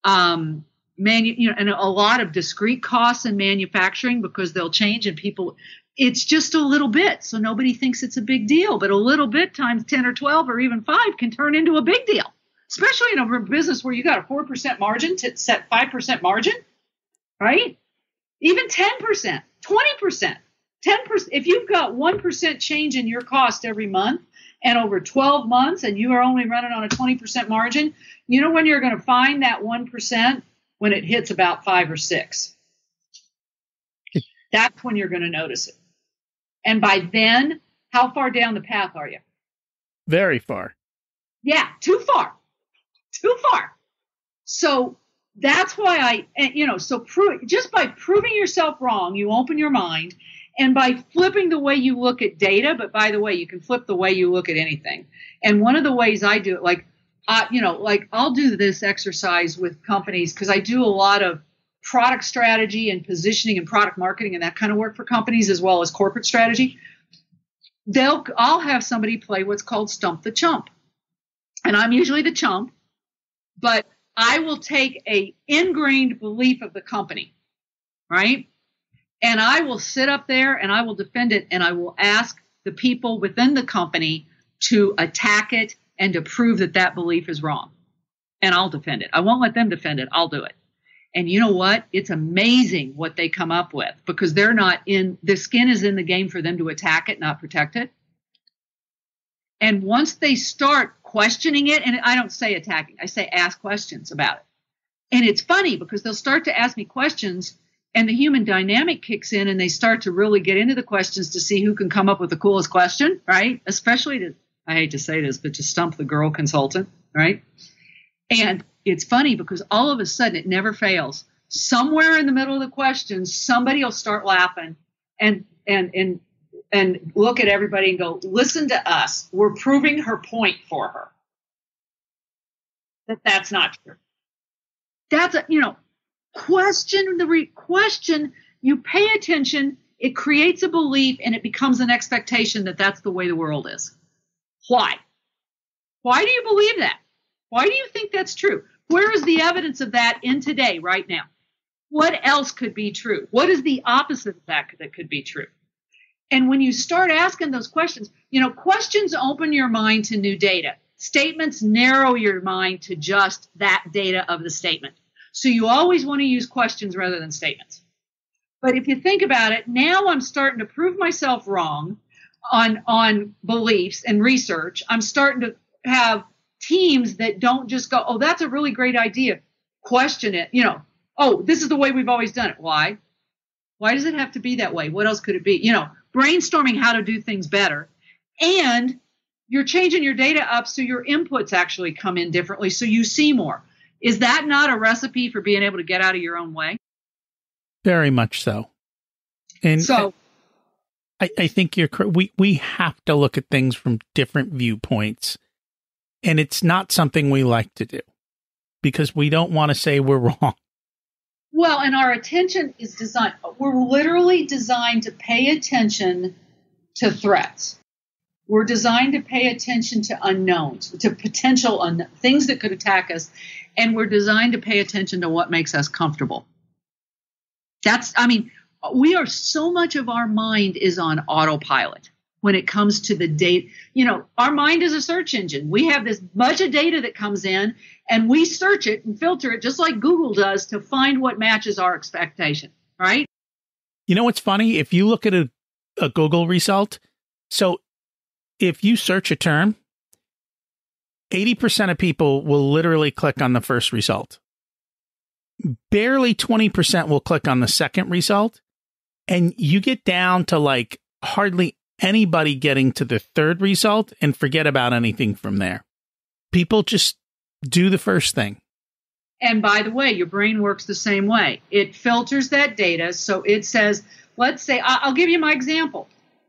Um, you know, and a lot of discrete costs in manufacturing because they'll change and people, it's just a little bit. So nobody thinks it's a big deal, but a little bit times 10 or 12 or even five can turn into a big deal, especially in a business where you got a 4% margin to set 5% margin, right? Even 10%, 20%. 10% if you've got 1% change in your cost every month and over 12 months and you are only running on a 20% margin you know when you're going to find that 1% when it hits about five or six. That's when you're going to notice it. And by then, how far down the path are you? Very far. Yeah, too far. Too far. So that's why I, eh, you know, so prove, just by proving yourself wrong, you open your mind. And by flipping the way you look at data, but by the way, you can flip the way you look at anything. And one of the ways I do it, like uh, you know, like I'll do this exercise with companies because I do a lot of product strategy and positioning and product marketing and that kind of work for companies as well as corporate strategy. They'll, I'll have somebody play what's called stump the chump. And I'm usually the chump, but I will take a ingrained belief of the company, right? And I will sit up there and I will defend it and I will ask the people within the company to attack it and to prove that that belief is wrong. And I'll defend it. I won't let them defend it. I'll do it. And you know what? It's amazing what they come up with because they're not in, the skin is in the game for them to attack it, not protect it. And once they start questioning it, and I don't say attacking, I say ask questions about it. And it's funny because they'll start to ask me questions and the human dynamic kicks in and they start to really get into the questions to see who can come up with the coolest question, right? Especially to I hate to say this, but to stump the girl consultant, right? And it's funny because all of a sudden it never fails. Somewhere in the middle of the question, somebody will start laughing and and and and look at everybody and go, listen to us. We're proving her point for her. That that's not true. That's a, you know, question the re- question. You pay attention. It creates a belief and it becomes an expectation that that's the way the world is. Why? Why do you believe that? Why do you think that's true? Where is the evidence of that in today, right now? What else could be true? What is the opposite of that that could be true? And when you start asking those questions, you know, questions open your mind to new data. Statements narrow your mind to just that data of the statement. So you always want to use questions rather than statements. But if you think about it, now I'm starting to prove myself wrong on on beliefs and research. I'm starting to have teams that don't just go, "Oh, that's a really great idea." Question it, you know, "Oh, this is the way we've always done it." Why? Why does it have to be that way? What else could it be? You know, brainstorming how to do things better. And you're changing your data up so your inputs actually come in differently so you see more. Is that not a recipe for being able to get out of your own way? Very much so. And so I, I think you're we we have to look at things from different viewpoints. And it's not something we like to do because we don't want to say we're wrong. Well, and our attention is designed, we're literally designed to pay attention to threats. We're designed to pay attention to unknowns, to potential un- things that could attack us, and we're designed to pay attention to what makes us comfortable. That's, I mean, we are so much of our mind is on autopilot when it comes to the date. You know, our mind is a search engine. We have this bunch of data that comes in and we search it and filter it just like Google does to find what matches our expectation, right? You know what's funny? If you look at a, a Google result, so if you search a term, 80% of people will literally click on the first result barely 20% will click on the second result. And you get down to like hardly anybody getting to the third result and forget about anything from there. People just do the first thing. And by the way, your brain works the same way. It filters that data. So it says, let's say, I'll give you my example.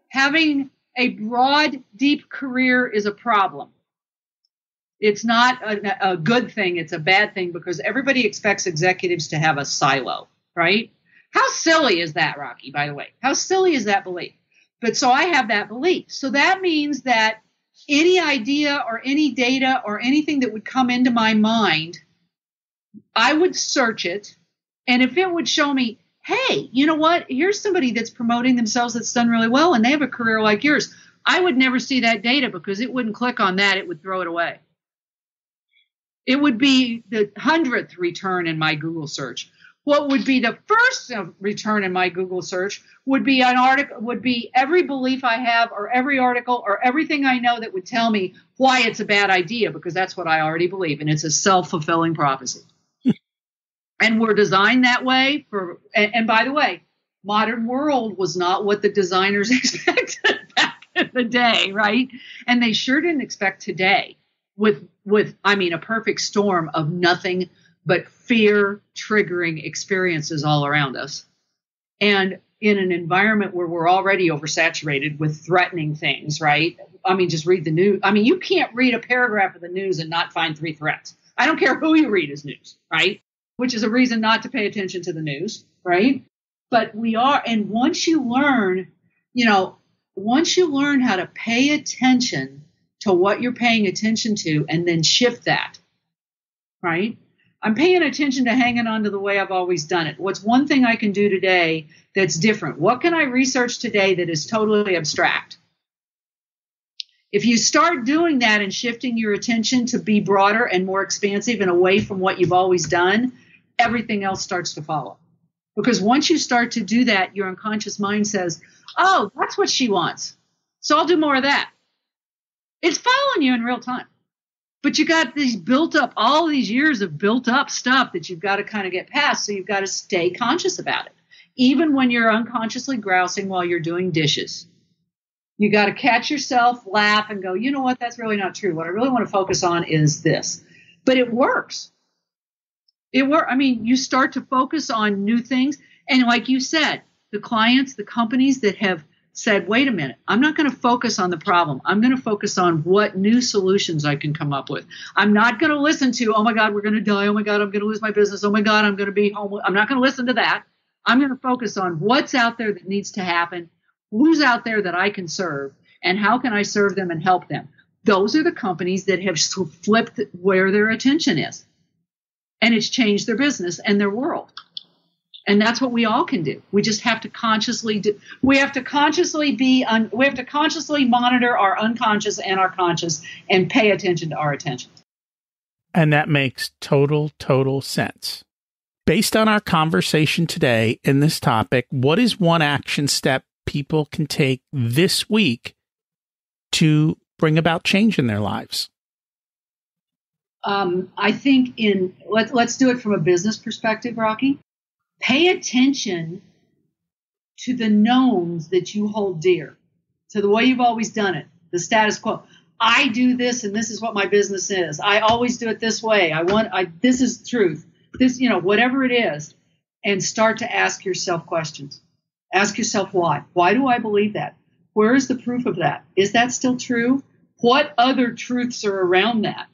Having a broad, deep career is a problem it's not a, a, good thing, it's a bad thing because everybody expects executives to have a silo, right? How silly is that, Rocky, by the way? How silly is that belief? But so I have that belief. So that means that any idea or any data or anything that would come into my mind, I would search it. And if it would show me, hey, you know what? Here's somebody that's promoting themselves that's done really well and they have a career like yours. I would never see that data because it wouldn't click on that, it would throw it away. It would be the hundredth return in my Google search. What would be the first return in my Google search would be an article, would be every belief I have, or every article, or everything I know that would tell me why it's a bad idea, because that's what I already believe, and it's a self fulfilling prophecy. And we're designed that way for. And, and by the way, modern world was not what the designers expected back in the day, right? And they sure didn't expect today with with I mean a perfect storm of nothing but fear triggering experiences all around us. And in an environment where we're already oversaturated with threatening things, right? I mean, just read the news. I mean, you can't read a paragraph of the news and not find three threats. I don't care who you read as news, right? Which is a reason not to pay attention to the news, right? But we are, and once you learn, you know, once you learn how to pay attention to what you're paying attention to and then shift that. Right? I'm paying attention to hanging on to the way I've always done it. What's one thing I can do today that's different? What can I research today that is totally abstract? If you start doing that and shifting your attention to be broader and more expansive and away from what you've always done, everything else starts to follow. Because once you start to do that, your unconscious mind says, Oh, that's what she wants. So I'll do more of that. It's following you in real time. But you got these built up, all these years of built up stuff that you've got to kind of get past. So you've got to stay conscious about it, even when you're unconsciously grousing while you're doing dishes. You got to catch yourself, laugh, and go, you know what? That's really not true. What I really want to focus on is this. But it works. It works. I mean, you start to focus on new things. And like you said, the clients, the companies that have said, wait a minute, I'm not going to focus on the problem. I'm going to focus on what new solutions I can come up with. I'm not going to listen to, oh my God, we're going to die. Oh my God, I'm going to lose my business. Oh my God, I'm going to be home. I'm not going to listen to that. I'm going to focus on what's out there that needs to happen, who's out there that I can serve, and how can I serve them and help them. Those are the companies that have flipped where their attention is. And it's changed their business and their world. and that's what we all can do. We just have to consciously do we have to consciously be un, we have to consciously monitor our unconscious and our conscious and pay attention to our attention. And that makes total total sense. Based on our conversation today in this topic what is one action step people can take this week to bring about change in their lives um, I think in let's let's do it from a business perspective, Rocky. Pay attention to the knowns that you hold dear, to the way you've always done it, the status quo. I do this, and this is what my business is. I always do it this way. I want. I this is truth. This, you know, whatever it is, and start to ask yourself questions. Ask yourself why. Why do I believe that? Where is the proof of that? Is that still true? What other truths are around that?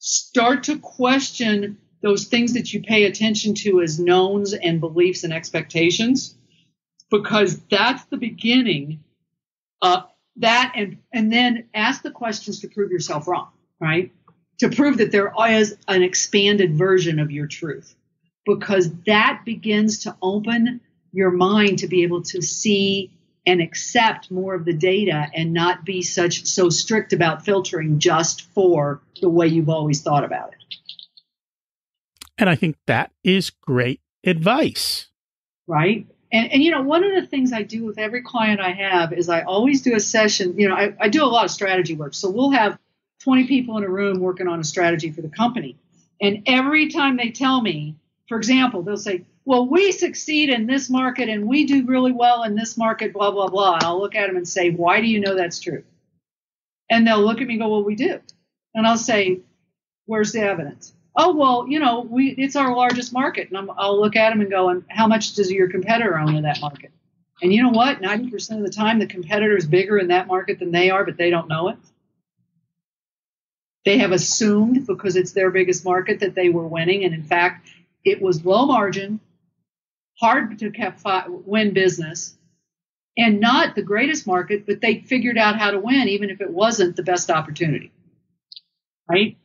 Start to question those things that you pay attention to as knowns and beliefs and expectations because that's the beginning of that and and then ask the questions to prove yourself wrong right? To prove that there is an expanded version of your truth because that begins to open your mind to be able to see and accept more of the data and not be such so strict about filtering just for the way you've always thought about it. And I think that is great advice. Right. And, and you know, one of the things I do with every client I have is I always do a session. You know, I, I do a lot of strategy work. So we'll have 20 people in a room working on a strategy for the company. And every time they tell me, for example, they'll say, well, we succeed in this market and we do really well in this market, blah, blah, blah. And I'll look at them and say, why do you know that's true? And they'll look at me and go, well, we do. And I'll say, where's the evidence? Oh, well, you know, we, it's our largest market. And i will look at them and go, and how much does your competitor own in that market? And you know what? 90% of the time, the competitor is bigger in that market than they are, but they don't know it. They have assumed because it's their biggest market that they were winning. And in fact, it was low margin, hard to win business and not the greatest market, but they figured out how to win, even if it wasn't the best opportunity. Right?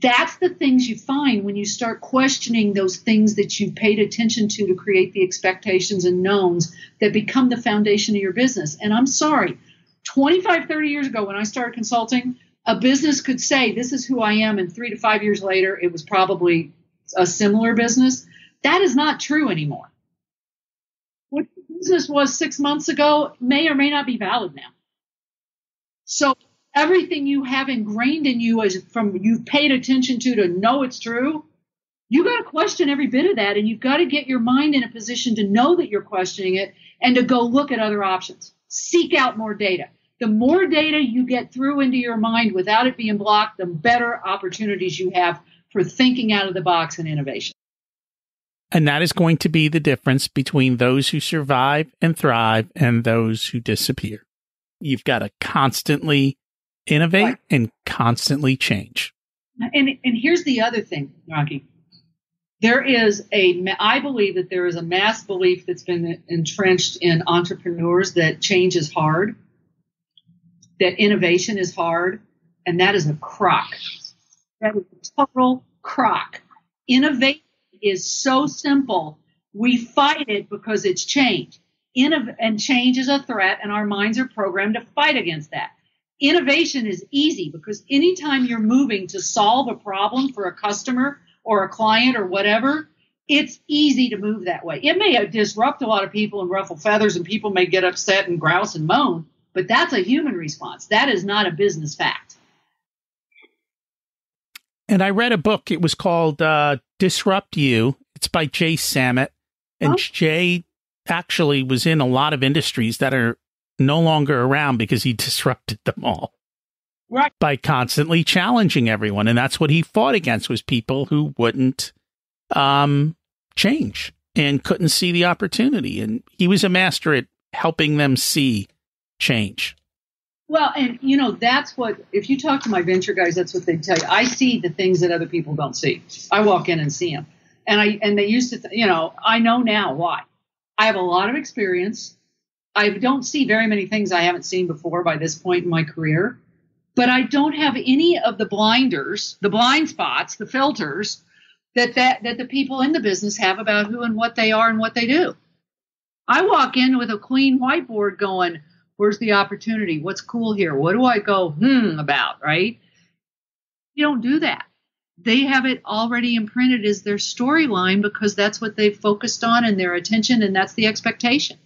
That's the things you find when you start questioning those things that you paid attention to to create the expectations and knowns that become the foundation of your business. And I'm sorry, 25, 30 years ago when I started consulting, a business could say, This is who I am, and three to five years later, it was probably a similar business. That is not true anymore business was six months ago may or may not be valid now. So everything you have ingrained in you is from you've paid attention to to know it's true, you got to question every bit of that and you've got to get your mind in a position to know that you're questioning it and to go look at other options. Seek out more data. The more data you get through into your mind without it being blocked, the better opportunities you have for thinking out of the box and innovation. And that is going to be the difference between those who survive and thrive and those who disappear. You've got to constantly innovate right. and constantly change. And, and here's the other thing, Rocky. There is a, I believe that there is a mass belief that's been entrenched in entrepreneurs that change is hard, that innovation is hard, and that is a crock. That is a total crock. Innovation is so simple. We fight it because it's change. Innov- and change is a threat, and our minds are programmed to fight against that. Innovation is easy because anytime you're moving to solve a problem for a customer or a client or whatever, it's easy to move that way. It may disrupt a lot of people and ruffle feathers, and people may get upset and grouse and moan, but that's a human response. That is not a business fact. And I read a book. It was called uh, Disrupt You. It's by Jay Samit. And oh. Jay actually was in a lot of industries that are no longer around because he disrupted them all. Right. By constantly challenging everyone. And that's what he fought against was people who wouldn't um, change and couldn't see the opportunity. And he was a master at helping them see change. Well, and you know, that's what, if you talk to my venture guys, that's what they tell you. I see the things that other people don't see. I walk in and see them. And I, and they used to, th- you know, I know now why. I have a lot of experience. I don't see very many things I haven't seen before by this point in my career, but I don't have any of the blinders, the blind spots, the filters that, that that the people in the business have about who and what they are and what they do. I walk in with a clean whiteboard going, where's the opportunity? What's cool here? What do I go hmm about, right? You don't do that. They have it already imprinted as their storyline because that's what they've focused on and their attention and that's the expectation.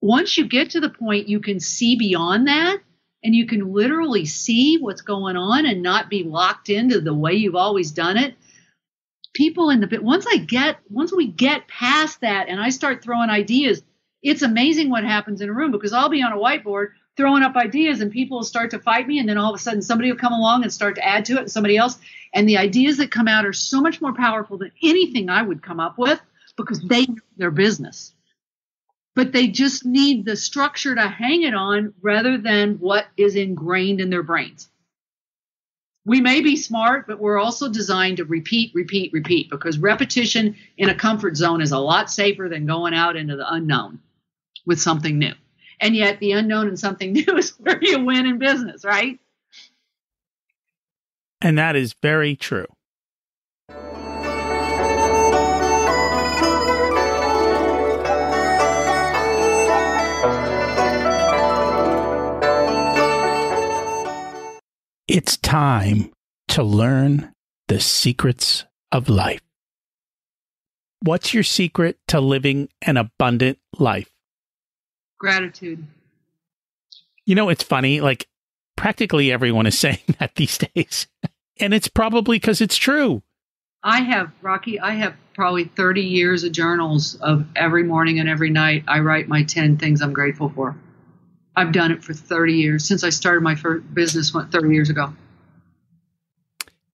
Once you get to the point you can see beyond that, and you can literally see what's going on and not be locked into the way you've always done it people in the bit once i get once we get past that and i start throwing ideas it's amazing what happens in a room because i'll be on a whiteboard throwing up ideas and people will start to fight me and then all of a sudden somebody will come along and start to add to it and somebody else. And the ideas that come out are so much more powerful than anything i would come up with because they know their business. But they just need the structure to hang it on rather than what is ingrained in their brains. We may be smart, but we're also designed to repeat, repeat, repeat because repetition in a comfort zone is a lot safer than going out into the unknown with something new. And yet, the unknown and something new is where you win in business, right? And that is very true. It's time to learn the secrets of life. What's your secret to living an abundant life? Gratitude. You know, it's funny, like practically everyone is saying that these days. and it's probably because it's true. I have, Rocky, I have probably 30 years of journals of every morning and every night I write my 10 things I'm grateful for. I've done it for 30 years since I started my first business 30 years ago.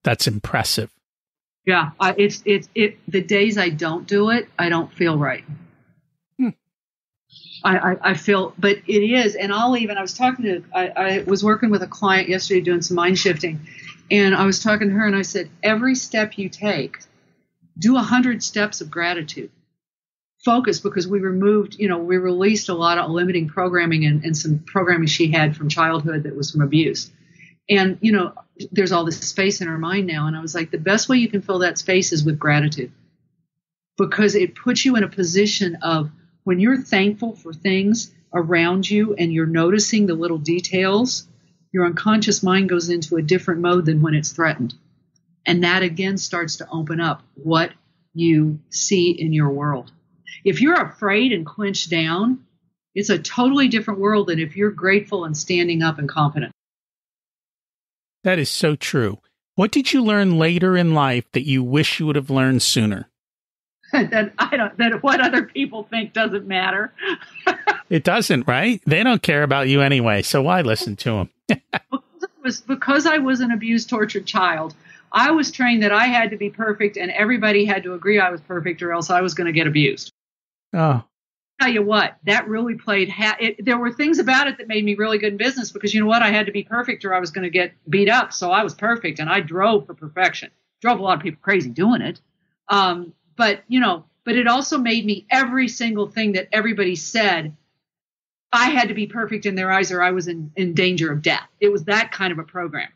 That's impressive. Yeah, I, it's it's it. The days I don't do it, I don't feel right. I, I, I feel, but it is, and I'll even. I was talking to. I, I was working with a client yesterday doing some mind shifting, and I was talking to her, and I said, every step you take, do a hundred steps of gratitude focus because we removed, you know, we released a lot of limiting programming and, and some programming she had from childhood that was from abuse. And, you know, there's all this space in her mind now. And I was like, the best way you can fill that space is with gratitude because it puts you in a position of when you're thankful for things around you and you're noticing the little details, your unconscious mind goes into a different mode than when it's threatened. And that again starts to open up what you see in your world. If you're afraid and clenched down, it's a totally different world than if you're grateful and standing up and confident. That is so true. What did you learn later in life that you wish you would have learned sooner? that I don't that what other people think doesn't matter. it doesn't, right? They don't care about you anyway, so why listen to them? because, was, because I was an abused, tortured child, I was trained that I had to be perfect and everybody had to agree I was perfect or else I was going to get abused. Oh. Tell you what, that really played. Ha- it, there were things about it that made me really good in business because you know what, I had to be perfect or I was going to get beat up. So I was perfect and I drove for perfection. Drove a lot of people crazy doing it. Um, but you know, but it also made me every single thing that everybody said. I had to be perfect in their eyes or I was in, in danger of death. It was that kind of a program.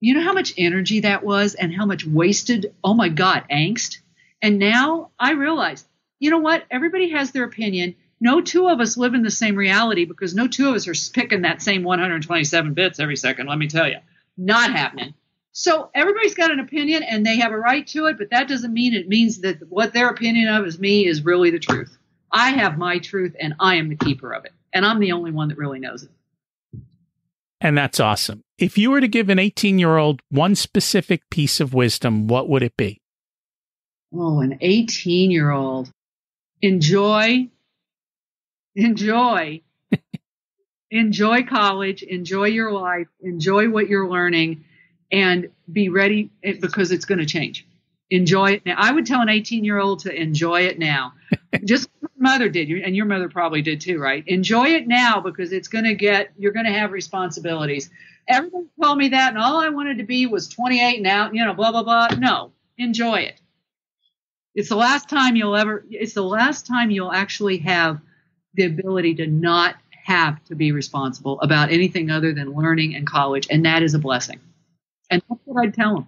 You know how much energy that was and how much wasted, oh my God, angst? And now I realize you know what? Everybody has their opinion. No two of us live in the same reality because no two of us are picking that same 127 bits every second, let me tell you. Not happening. So everybody's got an opinion and they have a right to it, but that doesn't mean it means that what their opinion of is me is really the truth. I have my truth and I am the keeper of it. And I'm the only one that really knows it. And that's awesome. If you were to give an 18 year old one specific piece of wisdom, what would it be? Oh, an 18 year old enjoy, enjoy, enjoy college, enjoy your life, enjoy what you're learning, and be ready eh, because it's going to change. Enjoy it now. I would tell an 18 year old to enjoy it now. Just mother did, and your mother probably did too, right? Enjoy it now because it's going to get, you're going to have responsibilities. Everyone told me that, and all I wanted to be was 28 and out, you know, blah, blah, blah. No, enjoy it. It's the last time you'll ever, it's the last time you'll actually have the ability to not have to be responsible about anything other than learning and college. And that is a blessing. And that's what I'd tell them.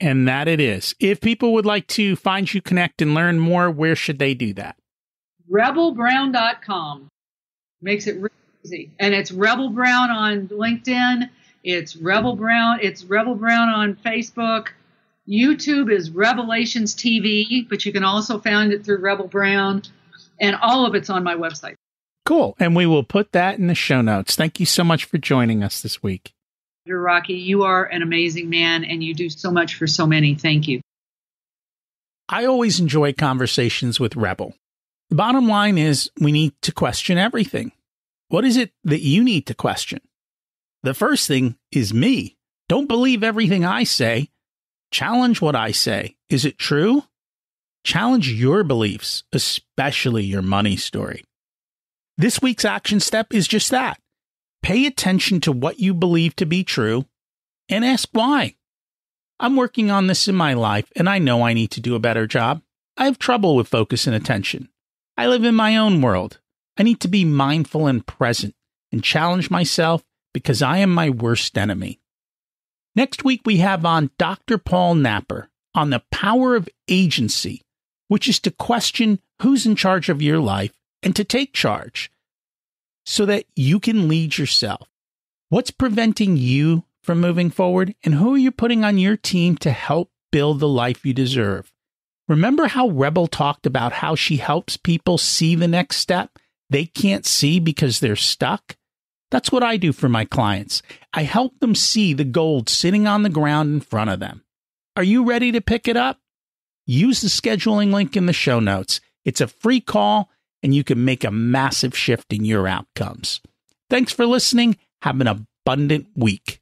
And that it is. If people would like to find you, connect, and learn more, where should they do that? Rebelbrown.com makes it really easy. And it's Rebel Brown on LinkedIn. It's Rebel Brown. It's Rebel Brown on Facebook. YouTube is Revelations TV, but you can also find it through Rebel Brown. And all of it's on my website. Cool. And we will put that in the show notes. Thank you so much for joining us this week. Rocky, you are an amazing man and you do so much for so many. Thank you. I always enjoy conversations with Rebel. The bottom line is we need to question everything. What is it that you need to question? The first thing is me. Don't believe everything I say. Challenge what I say. Is it true? Challenge your beliefs, especially your money story. This week's action step is just that. Pay attention to what you believe to be true and ask why. I'm working on this in my life and I know I need to do a better job. I have trouble with focus and attention. I live in my own world. I need to be mindful and present and challenge myself because I am my worst enemy. Next week, we have on Dr. Paul Napper on the power of agency, which is to question who's in charge of your life and to take charge so that you can lead yourself. What's preventing you from moving forward, and who are you putting on your team to help build the life you deserve? Remember how Rebel talked about how she helps people see the next step they can't see because they're stuck? That's what I do for my clients. I help them see the gold sitting on the ground in front of them. Are you ready to pick it up? Use the scheduling link in the show notes. It's a free call and you can make a massive shift in your outcomes. Thanks for listening. Have an abundant week.